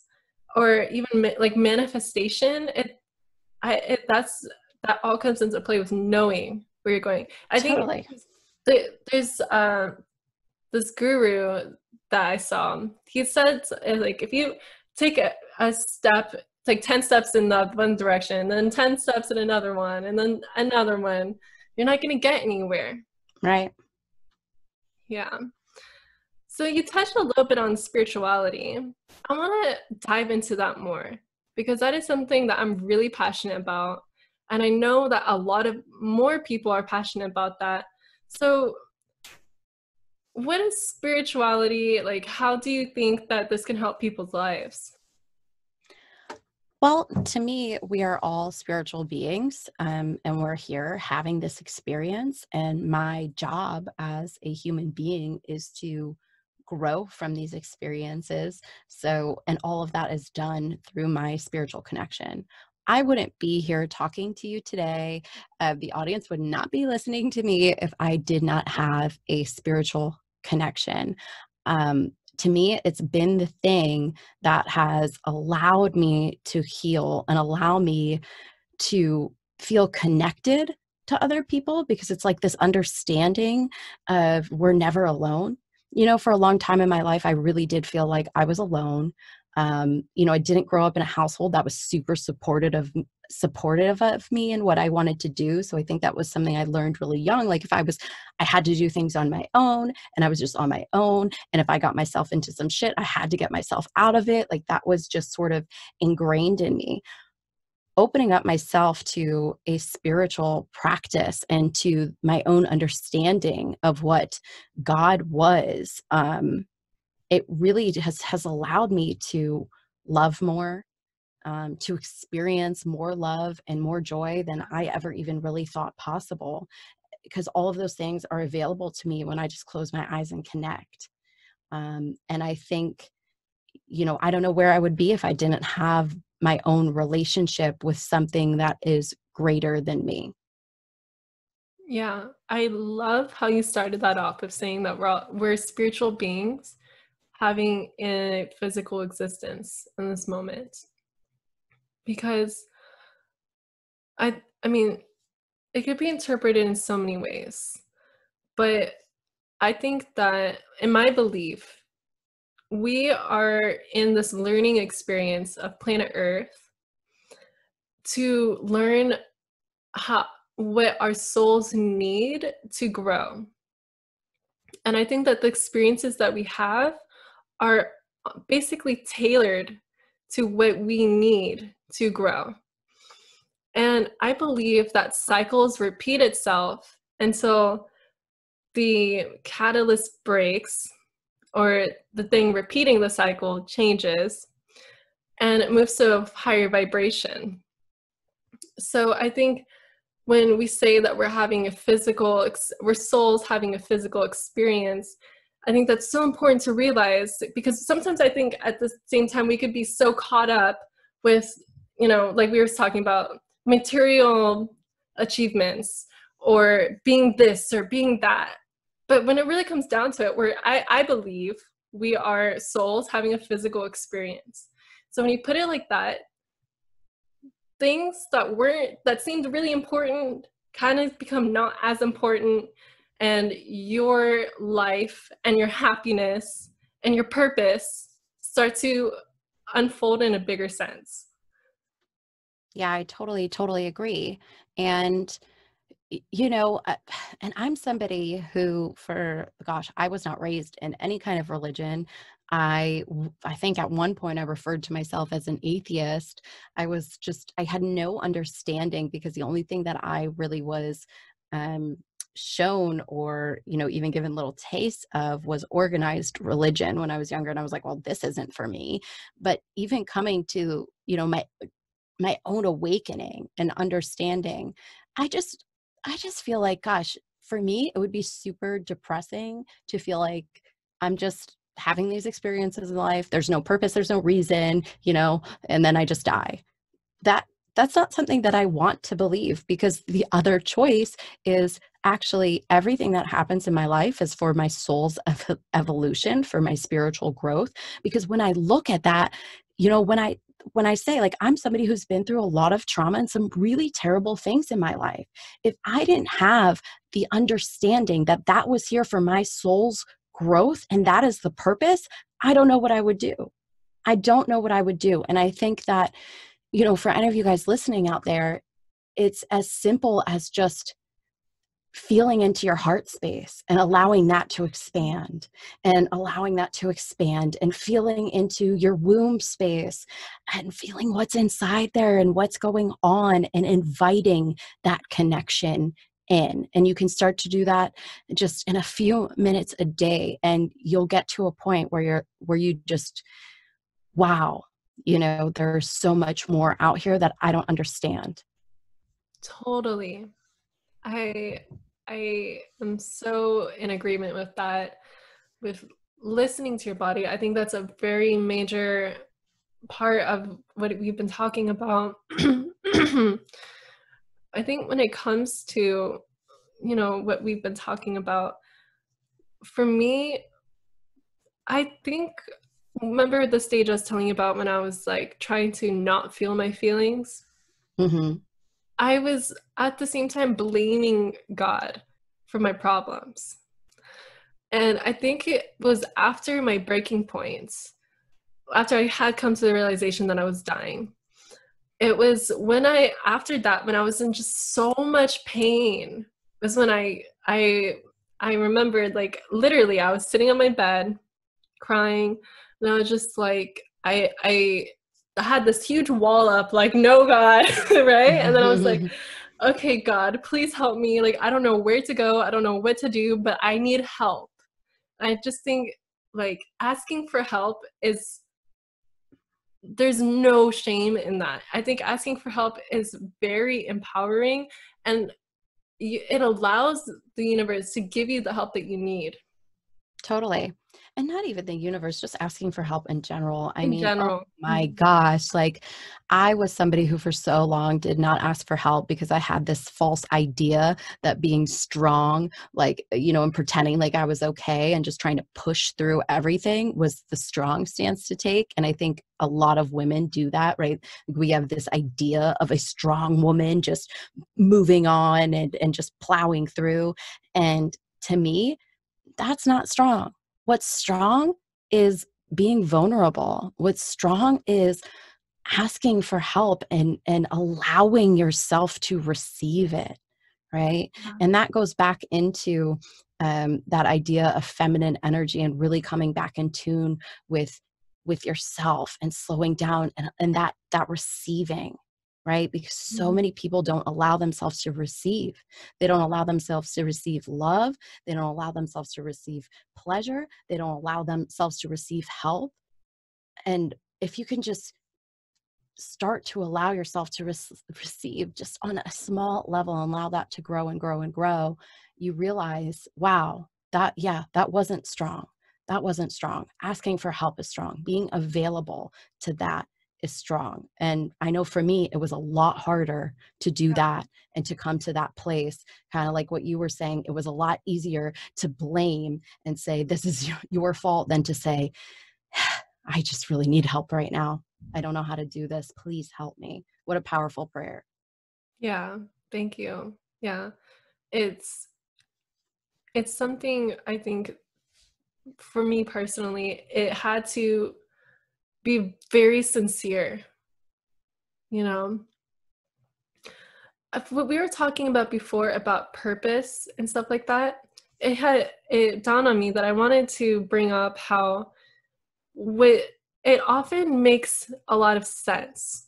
or even like manifestation. It, I, it that's that all comes into play with knowing where you're going. I totally. think there's uh, this guru that I saw. He said uh, like if you take a, a step, like ten steps in the one direction, then ten steps in another one, and then another one, you're not going to get anywhere. Right. Yeah. So you touched a little bit on spirituality. I want to dive into that more because that is something that I'm really passionate about and I know that a lot of more people are passionate about that. So, what is spirituality? Like, how do you think that this can help people's lives? Well, to me, we are all spiritual beings, um, and we're here having this experience. And my job as a human being is to grow from these experiences. So, and all of that is done through my spiritual connection. I wouldn't be here talking to you today. Uh, the audience would not be listening to me if I did not have a spiritual connection. Um, to me, it's been the thing that has allowed me to heal and allow me to feel connected to other people because it's like this understanding of we're never alone. You know, for a long time in my life, I really did feel like I was alone. Um, you know, I didn't grow up in a household that was super supportive of supportive of me and what I wanted to do. So I think that was something I learned really young. Like if I was, I had to do things on my own and I was just on my own. And if I got myself into some shit, I had to get myself out of it. Like that was just sort of ingrained in me. Opening up myself to a spiritual practice and to my own understanding of what God was, um, it really has has allowed me to love more um, to experience more love and more joy than i ever even really thought possible because all of those things are available to me when i just close my eyes and connect. Um, and i think you know i don't know where i would be if i didn't have my own relationship with something that is greater than me. Yeah i love how you started that off of saying that we're all, we're spiritual beings having a physical existence in this moment. Because i i mean it could be interpreted in so many ways but i think that in my belief we are in this learning experience of planet earth to learn how what our souls need to grow and i think that the experiences that we have are basically tailored to what we need to grow. And I believe that cycles repeat itself until the catalyst breaks or the thing repeating the cycle changes and it moves to a higher vibration. so I think when we say that we're having a physical, we're souls having a physical experience, I think that's so important to realize because sometimes I think at the same time we could be so caught up with, you know, like we were talking about material achievements or being this or being that. But when it really comes down to it, where I, I believe we are souls having a physical experience. So when you put it like that, things that weren't that seemed really important kind of become not as important and your life and your happiness and your purpose start to unfold in a bigger sense yeah i totally totally agree and you know uh, and i'm somebody who for gosh i was not raised in any kind of religion I I think at one point I referred to myself as an atheist. I was just I had no understanding because the only thing that I really was um, shown or you know even given little tastes of was organized religion when I was younger, and I was like, well, this isn't for me. But even coming to you know my my own awakening and understanding, I just I just feel like, gosh, for me, it would be super depressing to feel like I'm just having these experiences in life there's no purpose there's no reason you know and then i just die. That that's not something that i want to believe because the other choice is actually everything that happens in my life is for my soul's ev- evolution for my spiritual growth. Because when i look at that you know when i when I say, like, I'm somebody who's been through a lot of trauma and some really terrible things in my life, if I didn't have the understanding that that was here for my soul's growth and that is the purpose, I don't know what I would do. I don't know what I would do. And I think that, you know, for any of you guys listening out there, it's as simple as just feeling into your heart space and allowing that to expand and allowing that to expand and feeling into your womb space and feeling what's inside there and what's going on and inviting that connection in. And you can start to do that just in a few minutes a day and you'll get to a point where you're where you just wow you know there's so much more out here that i don't understand. Totally i i am so in agreement with that with listening to your body i think that's a very major part of what we've been talking about I think when it comes to, you know, what we've been talking about, for me, I think, remember the stage I was telling you about when I was like trying to not feel my feelings? Mm-hmm. I was at the same time blaming God for my problems. And I think it was after my breaking points, after I had come to the realization that I was dying, it was when I after that when I was in just so much pain was when I I I remembered like literally I was sitting on my bed crying and I was just like I I had this huge wall up like no god right and then I was like okay god please help me like I don't know where to go I don't know what to do but I need help I just think like asking for help is there's no shame in that. I think asking for help is very empowering and it allows the universe to give you the help that you need. Totally and not even the universe just asking for help in general i in mean oh general. Oh my mm-hmm. gosh like i was somebody who for so long did not ask for help because i had this false idea that being strong like uh, you know and pretending like i was okay and just trying to push through everything was the strong stance to take and i think a lot of women do that right we have this idea of a strong woman just moving on and and just plowing through and to me that's not strong What's strong is being vulnerable. What's strong is asking for help and and allowing yourself to receive it right yeah. and that goes back into um, that idea of feminine energy and really coming back in tune with with yourself and slowing down and, and that that receiving right? Because so mm-hmm. many people don't allow themselves to receive. They don't allow themselves to receive love. They don't allow themselves to receive pleasure. They don't allow themselves to receive help. And if you can just start to allow yourself to receive just on a small level and allow that to grow and grow and grow, you realize, wow, that, yeah, that wasn't strong. That wasn't strong. Asking for help is strong. Being available to that is strong. And I know for me, it was a lot harder to do that and to come to that place, kind of like what you were saying. It was a lot easier to blame and say, this is your fault than to say, I just really need help right now. I don't know how to do this. Please help me. What a powerful prayer. Yeah, thank you. Yeah. It's it's something I think for me personally, it had to be very sincere. You know, what we were talking about before about purpose and stuff like that, it had it dawned on me that I wanted to bring up how what it often makes a lot of sense.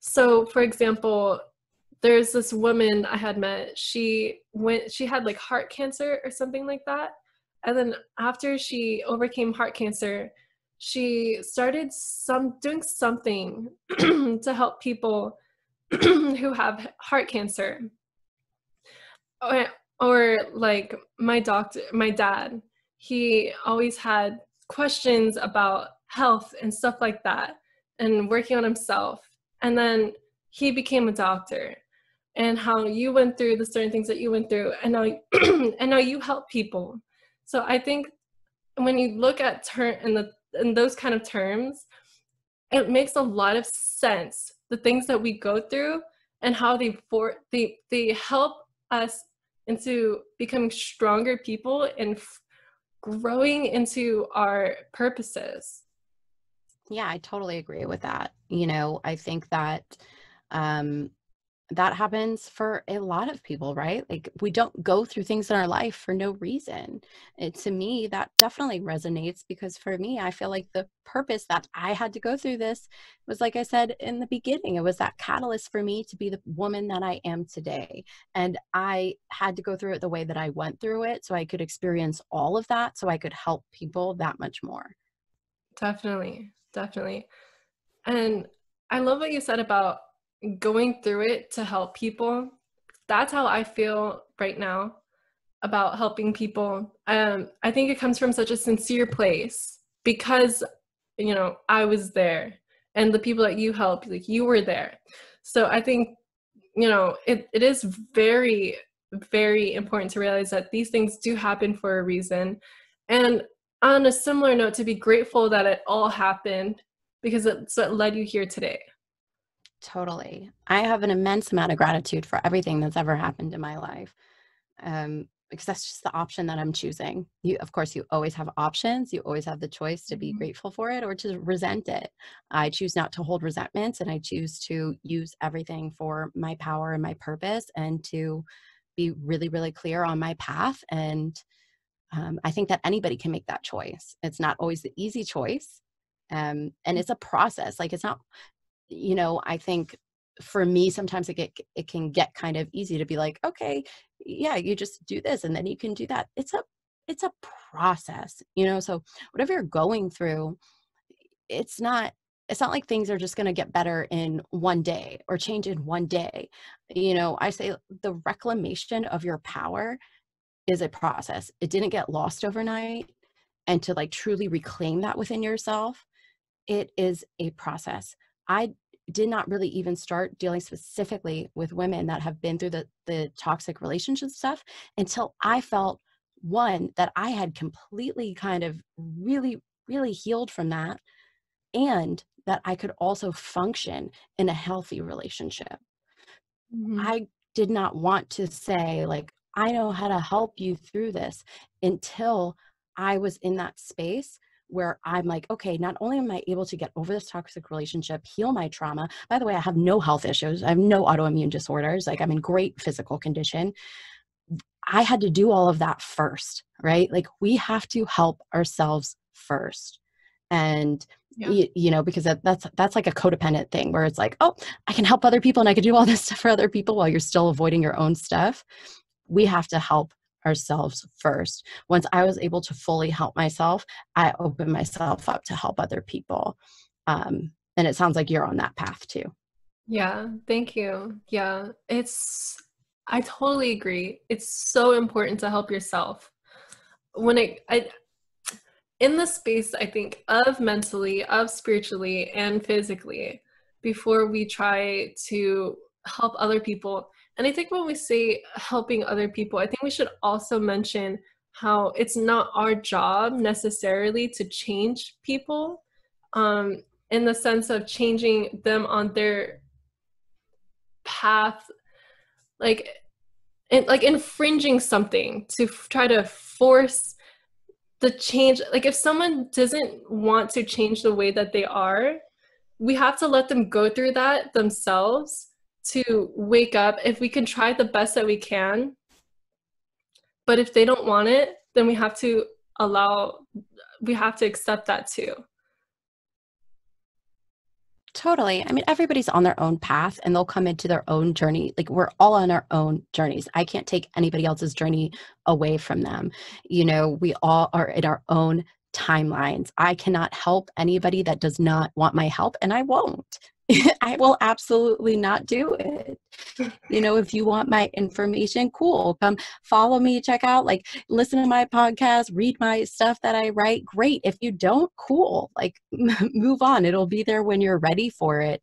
So, for example, there's this woman I had met. She went she had like heart cancer or something like that. And then after she overcame heart cancer, she started some doing something to help people who have heart cancer. Or, or like my doctor, my dad, he always had questions about health and stuff like that and working on himself. And then he became a doctor and how you went through the certain things that you went through and now and now you help people. So I think when you look at turn in the in those kind of terms, it makes a lot of sense the things that we go through and how they for they they help us into becoming stronger people and f- growing into our purposes. Yeah, I totally agree with that. You know, I think that um that happens for a lot of people, right? Like we don't go through things in our life for no reason. To me, that definitely resonates because for me, I feel like the purpose that I had to go through this was, like I said in the beginning, it was that catalyst for me to be the woman that I am today. And I had to go through it the way that I went through it so I could experience all of that so I could help people that much more. Definitely. Definitely. And I love what you said about going through it to help people. That's how I feel right now about helping people. Um, I think it comes from such a sincere place because, you know, I was there and the people that you helped, like you were there. So I think, you know, it, it is very, very important to realize that these things do happen for a reason. And on a similar note, to be grateful that it all happened because it's what led you here today. Totally. I have an immense amount of gratitude for everything that's ever happened in my life. Um, because that's just the option that I'm choosing. You, of course, you always have options. You always have the choice to be mm-hmm. grateful for it or to resent it. I choose not to hold resentments and I choose to use everything for my power and my purpose and to be really, really clear on my path. And um, I think that anybody can make that choice. It's not always the easy choice. Um, and mm. it's a process. Like it's not you know, I think for me sometimes it get it can get kind of easy to be like, okay, yeah, you just do this and then you can do that. It's a it's a process, you know. So whatever you're going through, it's not it's not like things are just going to get better in one day or change in one day. You know, I say the reclamation of your power is a process. It didn't get lost overnight. And to like truly reclaim that within yourself, it is a process. I did not really even start dealing specifically with women that have been through the, the toxic relationship stuff until I felt one that I had completely kind of really, really healed from that and that I could also function in a healthy relationship. Mm-hmm. I did not want to say, like, I know how to help you through this until I was in that space where I'm like, okay, not only am I able to get over this toxic relationship, heal my trauma. By the way, I have no health issues. I have no autoimmune disorders. Like I'm in great physical condition. I had to do all of that first, right? Like we have to help ourselves first. And yeah. you, you, know, because that, that's that's like a codependent thing where it's like, oh, I can help other people and I can do all this stuff for other people while you're still avoiding your own stuff. We have to help ourselves first. Once I was able to fully help myself, I opened myself up to help other people. Um, and it sounds like you're on that path too yeah thank you yeah it's i totally agree it's so important to help yourself when it i in the space i think of mentally of spiritually and physically before we try to help other people and i think when we say helping other people i think we should also mention how it's not our job necessarily to change people um, in the sense of changing them on their path like like infringing something to f- try to force the change. Like if someone doesn't want to change the way that they are we have to let them go through that themselves to wake up if we can try the best that we can but if they don't want it then we have to allow we have to accept that too Totally. I mean, everybody's on their own path and they'll come into their own journey. Like we're all on our own journeys. I can't take anybody else's journey away from them. You know, we all are in our own timelines. I cannot help anybody that does not want my help, and I won't. I will absolutely not do it. You know, if you want my information, cool. Come follow me, check out, like, listen to my podcast, read my stuff that I write. Great. If you don't, cool. Like, move on. It'll be there when you're ready for it.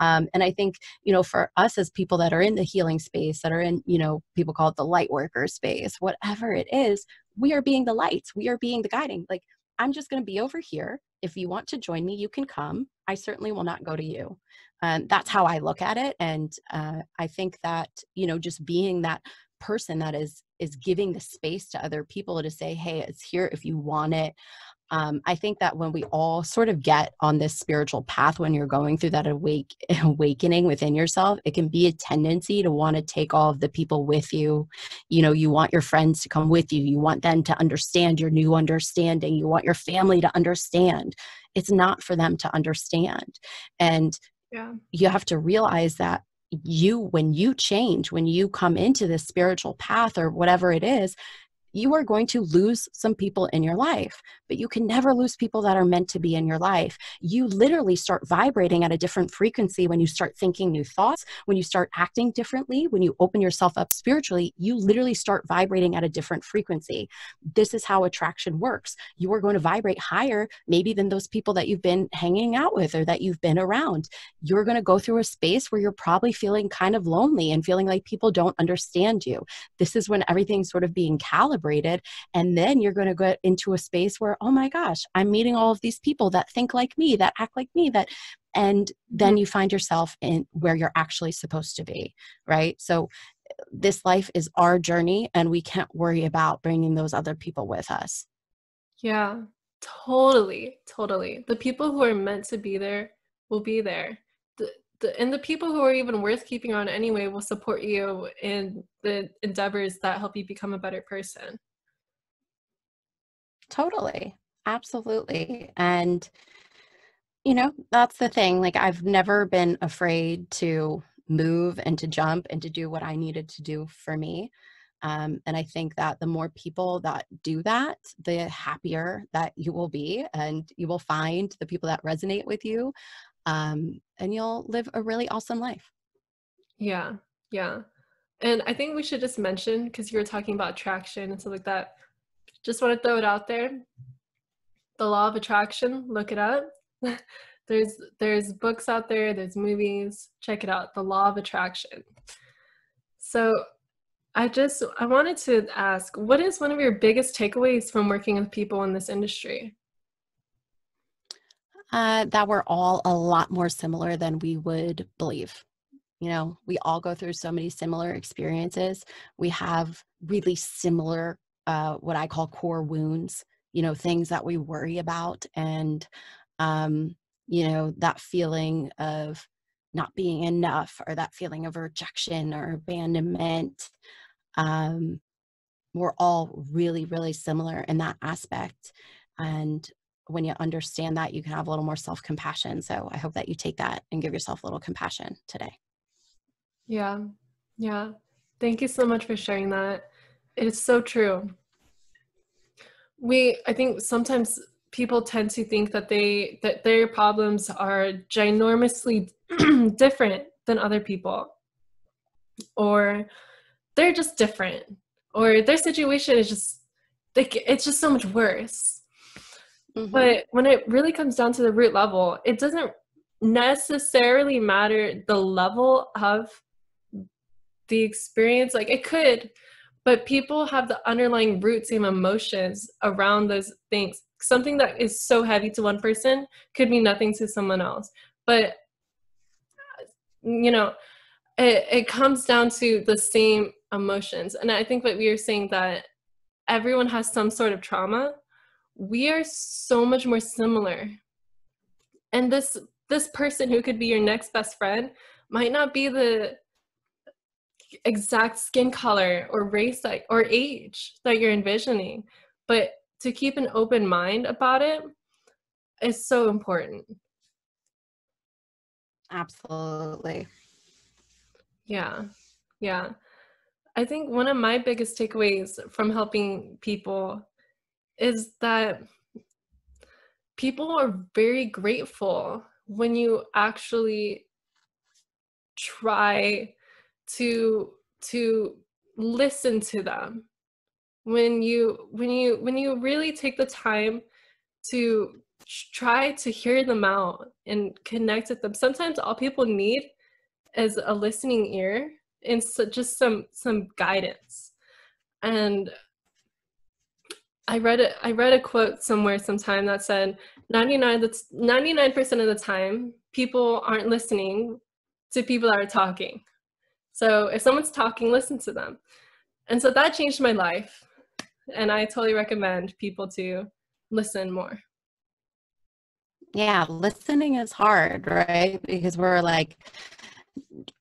Um, and I think, you know, for us as people that are in the healing space, that are in, you know, people call it the light worker space, whatever it is, we are being the lights, we are being the guiding. Like, I'm just going to be over here. If you want to join me, you can come. I certainly will not go to you. Um, that's how I look at it. And uh, I think that, you know, just being that person that is is giving the space to other people to say hey it's here if you want it um, I think that when we all sort of get on this spiritual path, when you're going through that awake awakening within yourself, it can be a tendency to want to take all of the people with you. You know, you want your friends to come with you. You want them to understand your new understanding. You want your family to understand. It's not for them to understand, and yeah. you have to realize that you when you change when you come into this spiritual path or whatever it is you are going to lose some people in your life, but you can never lose people that are meant to be in your life. You literally start vibrating at a different frequency when you start thinking new thoughts, when you start acting differently, when you open yourself up spiritually, you literally start vibrating at a different frequency. This is how attraction works. You are going to vibrate higher, maybe than those people that you've been hanging out with or that you've been around. You're going to go through a space where you're probably feeling kind of lonely and feeling like people don't understand you. This is when everything's sort of being calibrated celebrated. And then you're going to get into a space where, oh my gosh, I'm meeting all of these people that think like me, that act like me, that, and then mm-hmm. you find yourself in where you're actually supposed to be, right? So this life is our journey and we can't worry about bringing those other people with us. Yeah, totally. Totally. The people who are meant to be there will be there. The, and the people who are even worth keeping on anyway will support you in the endeavors that help you become a better person. Totally. Absolutely. And, you know, that's the thing. Like, I've never been afraid to move and to jump and to do what I needed to do for me. Um, and I think that the more people that do that, the happier that you will be, and you will find the people that resonate with you um, and you'll live a really awesome life. Yeah, yeah. And I think we should just mention because you were talking about attraction and stuff like that. Just want to throw it out there. The law of attraction, look it up. there's there's books out there, there's movies. Check it out. The law of attraction. So I just I wanted to ask, what is one of your biggest takeaways from working with people in this industry? Uh, that we're all a lot more similar than we would believe. You know, we all go through so many similar experiences. We have really similar, uh, what I call core wounds, you know, things that we worry about. And, um, you know, that feeling of not being enough or that feeling of rejection or abandonment. Um, we're all really, really similar in that aspect. And when you understand that, you can have a little more self compassion. So I hope that you take that and give yourself a little compassion today. Yeah. Yeah. Thank you so much for sharing that. It is so true. We, I think sometimes people tend to think that they that their problems are ginormously different than other people or they're just different or their situation is just like it's just so much worse mm-hmm. but when it really comes down to the root level it doesn't necessarily matter the level of the experience. Like it could but people have the underlying root same emotions around those things. Something that is so heavy to one person could mean nothing to someone else. But you know it, it comes down to the same emotions. And i think what we are saying that everyone has some sort of trauma we are so much more similar. And this this person who could be your next best friend might not be the exact skin color or race that, or age that you're envisioning but to keep an open mind about it is so important. Absolutely. Yeah yeah. I think one of my biggest takeaways from helping people is that people are very grateful when you actually try to to listen to them. When you when you when you really take the time to try to hear them out and connect with them. Sometimes all people need is a listening ear and so just some some guidance. And i read it i read a quote somewhere sometime that said 99 that's 99% of the time people aren't listening to people that are talking so if someone's talking listen to them and so that changed my life and I totally recommend people to listen more. Yeah, listening is hard, right? Because we're like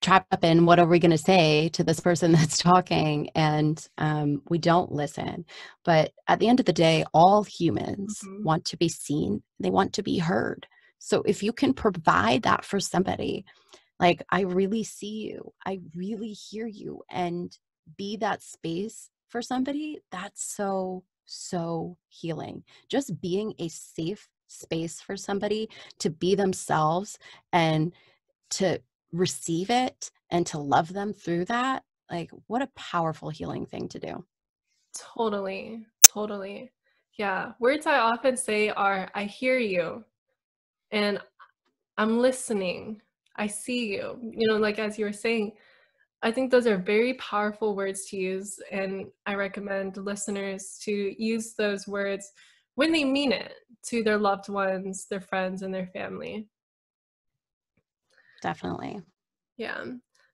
trapped up in what are we going to say to this person that's talking, and um, we don't listen. But at the end of the day, all humans mm-hmm. want to be seen, they want to be heard. So if you can provide that for somebody, like, I really see you, I really hear you, and be that space for somebody, that's so, so healing. Just being a safe space for somebody to be themselves and to receive it and to love them through that. Like, what a powerful healing thing to do. Totally. Totally. Yeah. Words I often say are, I hear you and I'm listening. I see you. You know, like as you were saying, I think those are very powerful words to use, and I recommend listeners to use those words when they mean it to their loved ones, their friends, and their family. Definitely. Yeah.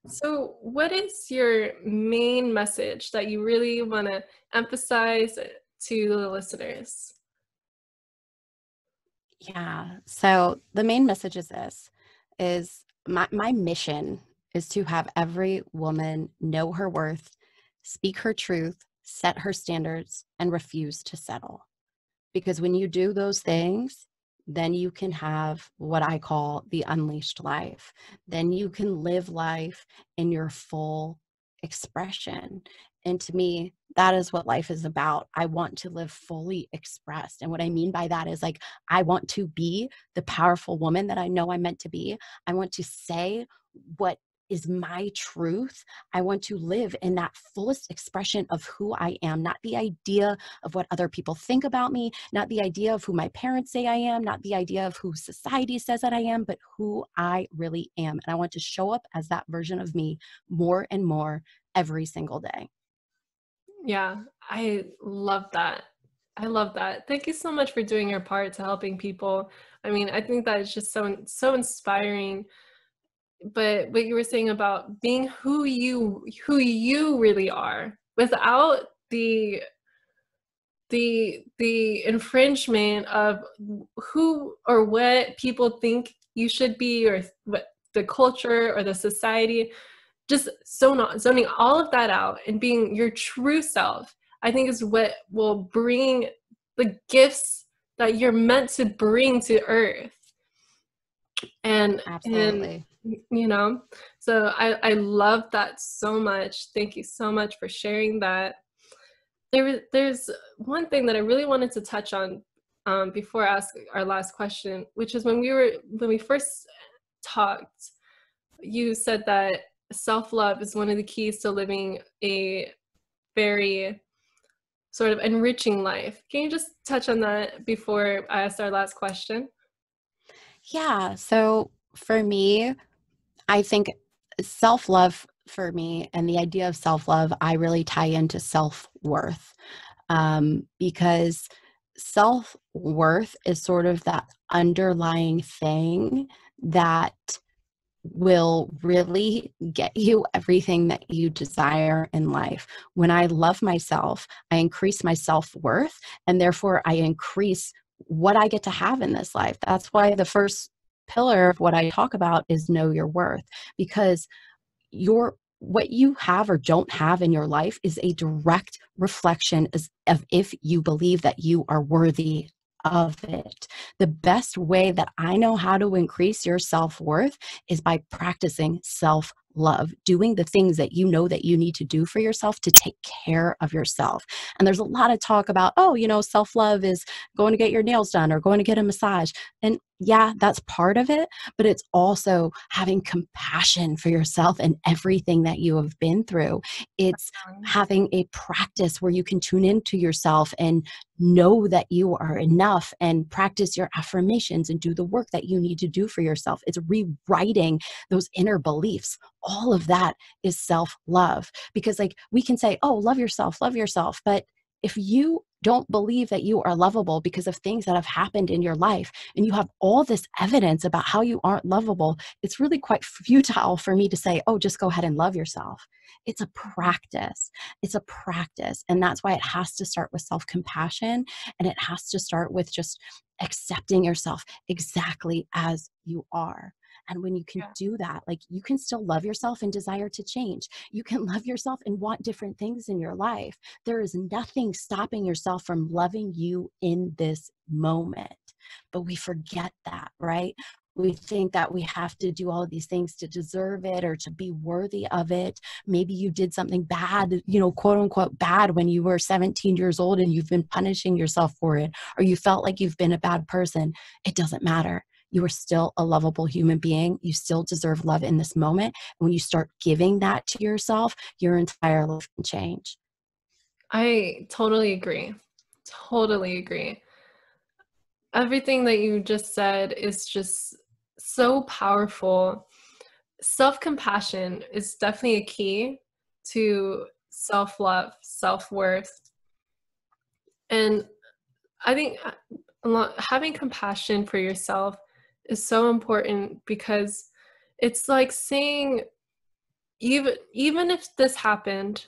So, what is your main message that you really want to emphasize to the listeners? Yeah. So, the main message is this is my, my mission is to have every woman know her worth, speak her truth, set her standards, and refuse to settle. Because when you do those things, then you can have what I call the unleashed life. Then you can live life in your full expression. And to me, that is what life is about. I want to live fully expressed. And what I mean by that is like, I want to be the powerful woman that I know I'm meant to be. I want to say what is my truth. I want to live in that fullest expression of who I am, not the idea of what other people think about me, not the idea of who my parents say I am, not the idea of who society says that I am, but who I really am. And I want to show up as that version of me more and more every single day. Yeah, I love that. I love that. Thank you so much for doing your part to helping people. I mean, I think that is just so so inspiring but what you were saying about being who you who you really are without the the the infringement of who or what people think you should be or what the culture or the society just zone, zoning all of that out and being your true self i think is what will bring the gifts that you're meant to bring to earth. And absolutely. and, you know so i i love that so much thank you so much for sharing that there there's one thing that i really wanted to touch on um, before I ask our last question, which is when we were when we first talked, you said that self love is one of the keys to living a very sort of enriching life. Can you just touch on that before I ask our last question? Yeah. So for me, I think self love for me and the idea of self love, I really tie into self worth um, because self worth is sort of that underlying thing that will really get you everything that you desire in life. When I love myself, I increase my self worth, and therefore I increase what I get to have in this life. That's why the first pillar of what I talk about is know your worth because your what you have or don't have in your life is a direct reflection of if you believe that you are worthy of it. The best way that I know how to increase your self worth is by practicing self love, doing the things that you know that you need to do for yourself to take care of yourself. And there's a lot of talk about, oh, you know, self love is going to get your nails done or going to get a massage. And yeah, that's part of it, but it's also having compassion for yourself and everything that you have been through. It's uh-huh. having a practice where you can tune into yourself and know that you are enough and practice your affirmations and do the work that you need to do for yourself. It's rewriting those inner beliefs. All of that is self love because, like, we can say, oh, love yourself, love yourself. But if you don't believe that you are lovable because of things that have happened in your life and you have all this evidence about how you aren't lovable, it's really quite futile for me to say, oh, just go ahead and love yourself. It's a practice. It's a practice. And that's why it has to start with self compassion and it has to start with just accepting yourself exactly as you are. And when you can yeah. do that, like you can still love yourself and desire to change. You can love yourself and want different things in your life. There is nothing stopping yourself from loving you in this moment. But we forget that, right? we think that we have to do all of these things to deserve it or to be worthy of it. Maybe you did something bad, you know, quote unquote bad when you were 17 years old and you've been punishing yourself for it, or you felt like you've been a bad person. It doesn't matter you are still a lovable human being. You still deserve love in this moment. And when you start giving that to yourself, your entire life can change. I totally agree. Totally agree. Everything that you just said is just so powerful. Self compassion is definitely a key to self love, self worth. And I think uh, having compassion for yourself is so important because it's like saying even even if this happened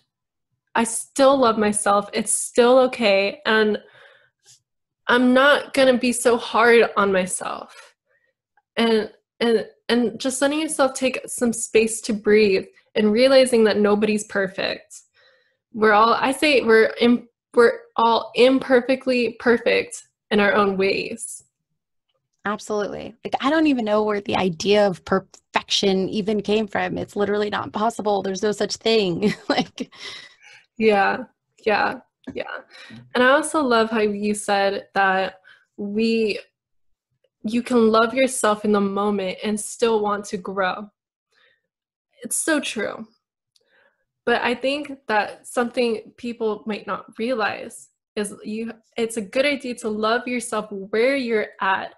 i still love myself. It's still okay. And i'm not going to be so hard on myself. And and and just letting yourself take some space to breathe and realizing that nobody's perfect. We're all i say we're Im, we're all imperfectly perfect in our own ways Absolutely. Like I don't even know where the idea of perfection even came from. It's literally not possible. There's no such thing. like Yeah. Yeah. Yeah. And I also love how you said that we you can love yourself in the moment and still want to grow. It's so true. But I think that something people might not realize is you it's a good idea to love yourself where you're at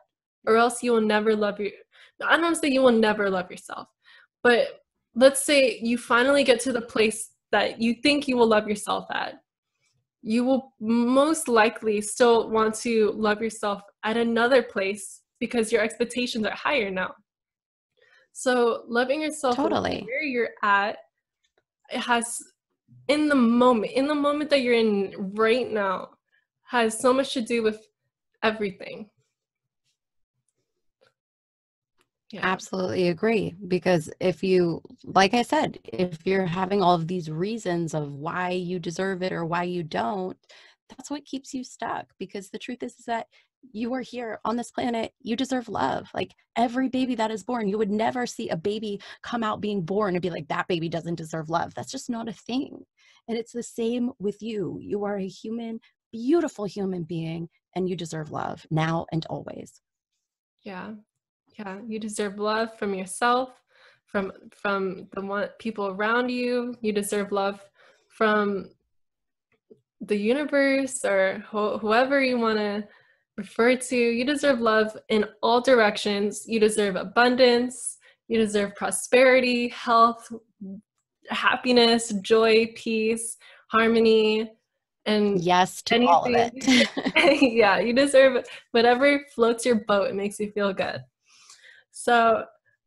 or else you will never love you. I don't say you will never love yourself, but let's say you finally get to the place that you think you will love yourself at. You will most likely still want to love yourself at another place because your expectations are higher now. So loving yourself totally where you're at, it has in the moment, in the moment that you're in right now, has so much to do with everything. Yeah. Absolutely agree. Because if you, like I said, if you're having all of these reasons of why you deserve it or why you don't, that's what keeps you stuck. Because the truth is, is that you are here on this planet, you deserve love. Like every baby that is born, you would never see a baby come out being born and be like, that baby doesn't deserve love. That's just not a thing. And it's the same with you. You are a human beautiful human being and you deserve love now and always. Yeah. Yeah, you deserve love from yourself, from from the one people around you. You deserve love from the universe or wh- whoever you want to refer to. You deserve love in all directions. You deserve abundance. You deserve prosperity, health, happiness, joy, peace, harmony, and yes to anything. all of it. yeah, you deserve whatever floats your boat and makes you feel good. So,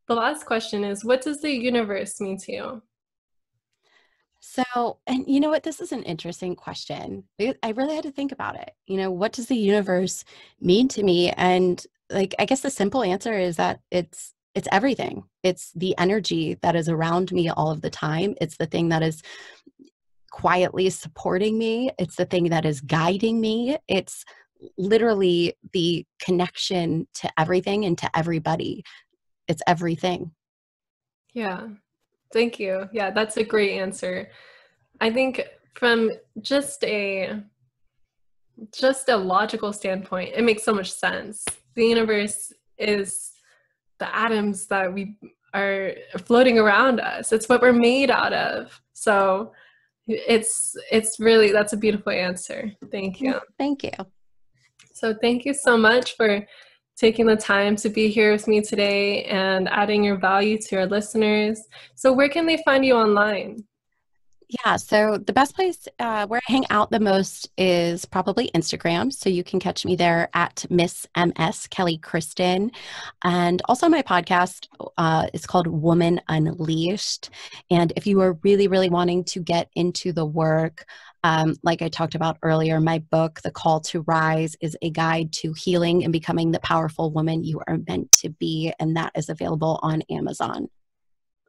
the last question is what does the universe mean to you? So, and you know what? This is an interesting question. I really had to think about it. You know, what does the universe mean to me? And like, I guess the simple answer is that it's it's everything. It's the energy that is around me all of the time. It's the thing that is quietly supporting me. It's the thing that is guiding me. It's literally the connection to everything and to everybody. It's everything. Yeah. Thank you. Yeah, that's a great answer. I think from just a just a logical standpoint, it makes so much sense. The universe is the atoms that we are floating around us. It's what we're made out of. So it's it's really that's a beautiful answer. Thank you. Thank you. So thank you so much for taking the time to be here with me today and adding your value to our listeners. So, where can they find you online? Yeah, so the best place uh, where I hang out the most is probably Instagram. So you can catch me there at Miss MS Kelly Kristin. And also, my podcast uh, is called Woman Unleashed. And if you are really, really wanting to get into the work, um, like I talked about earlier, my book, The Call to Rise, is a guide to healing and becoming the powerful woman you are meant to be. And that is available on Amazon.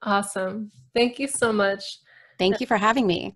Awesome. Thank you so much. Thank you for having me.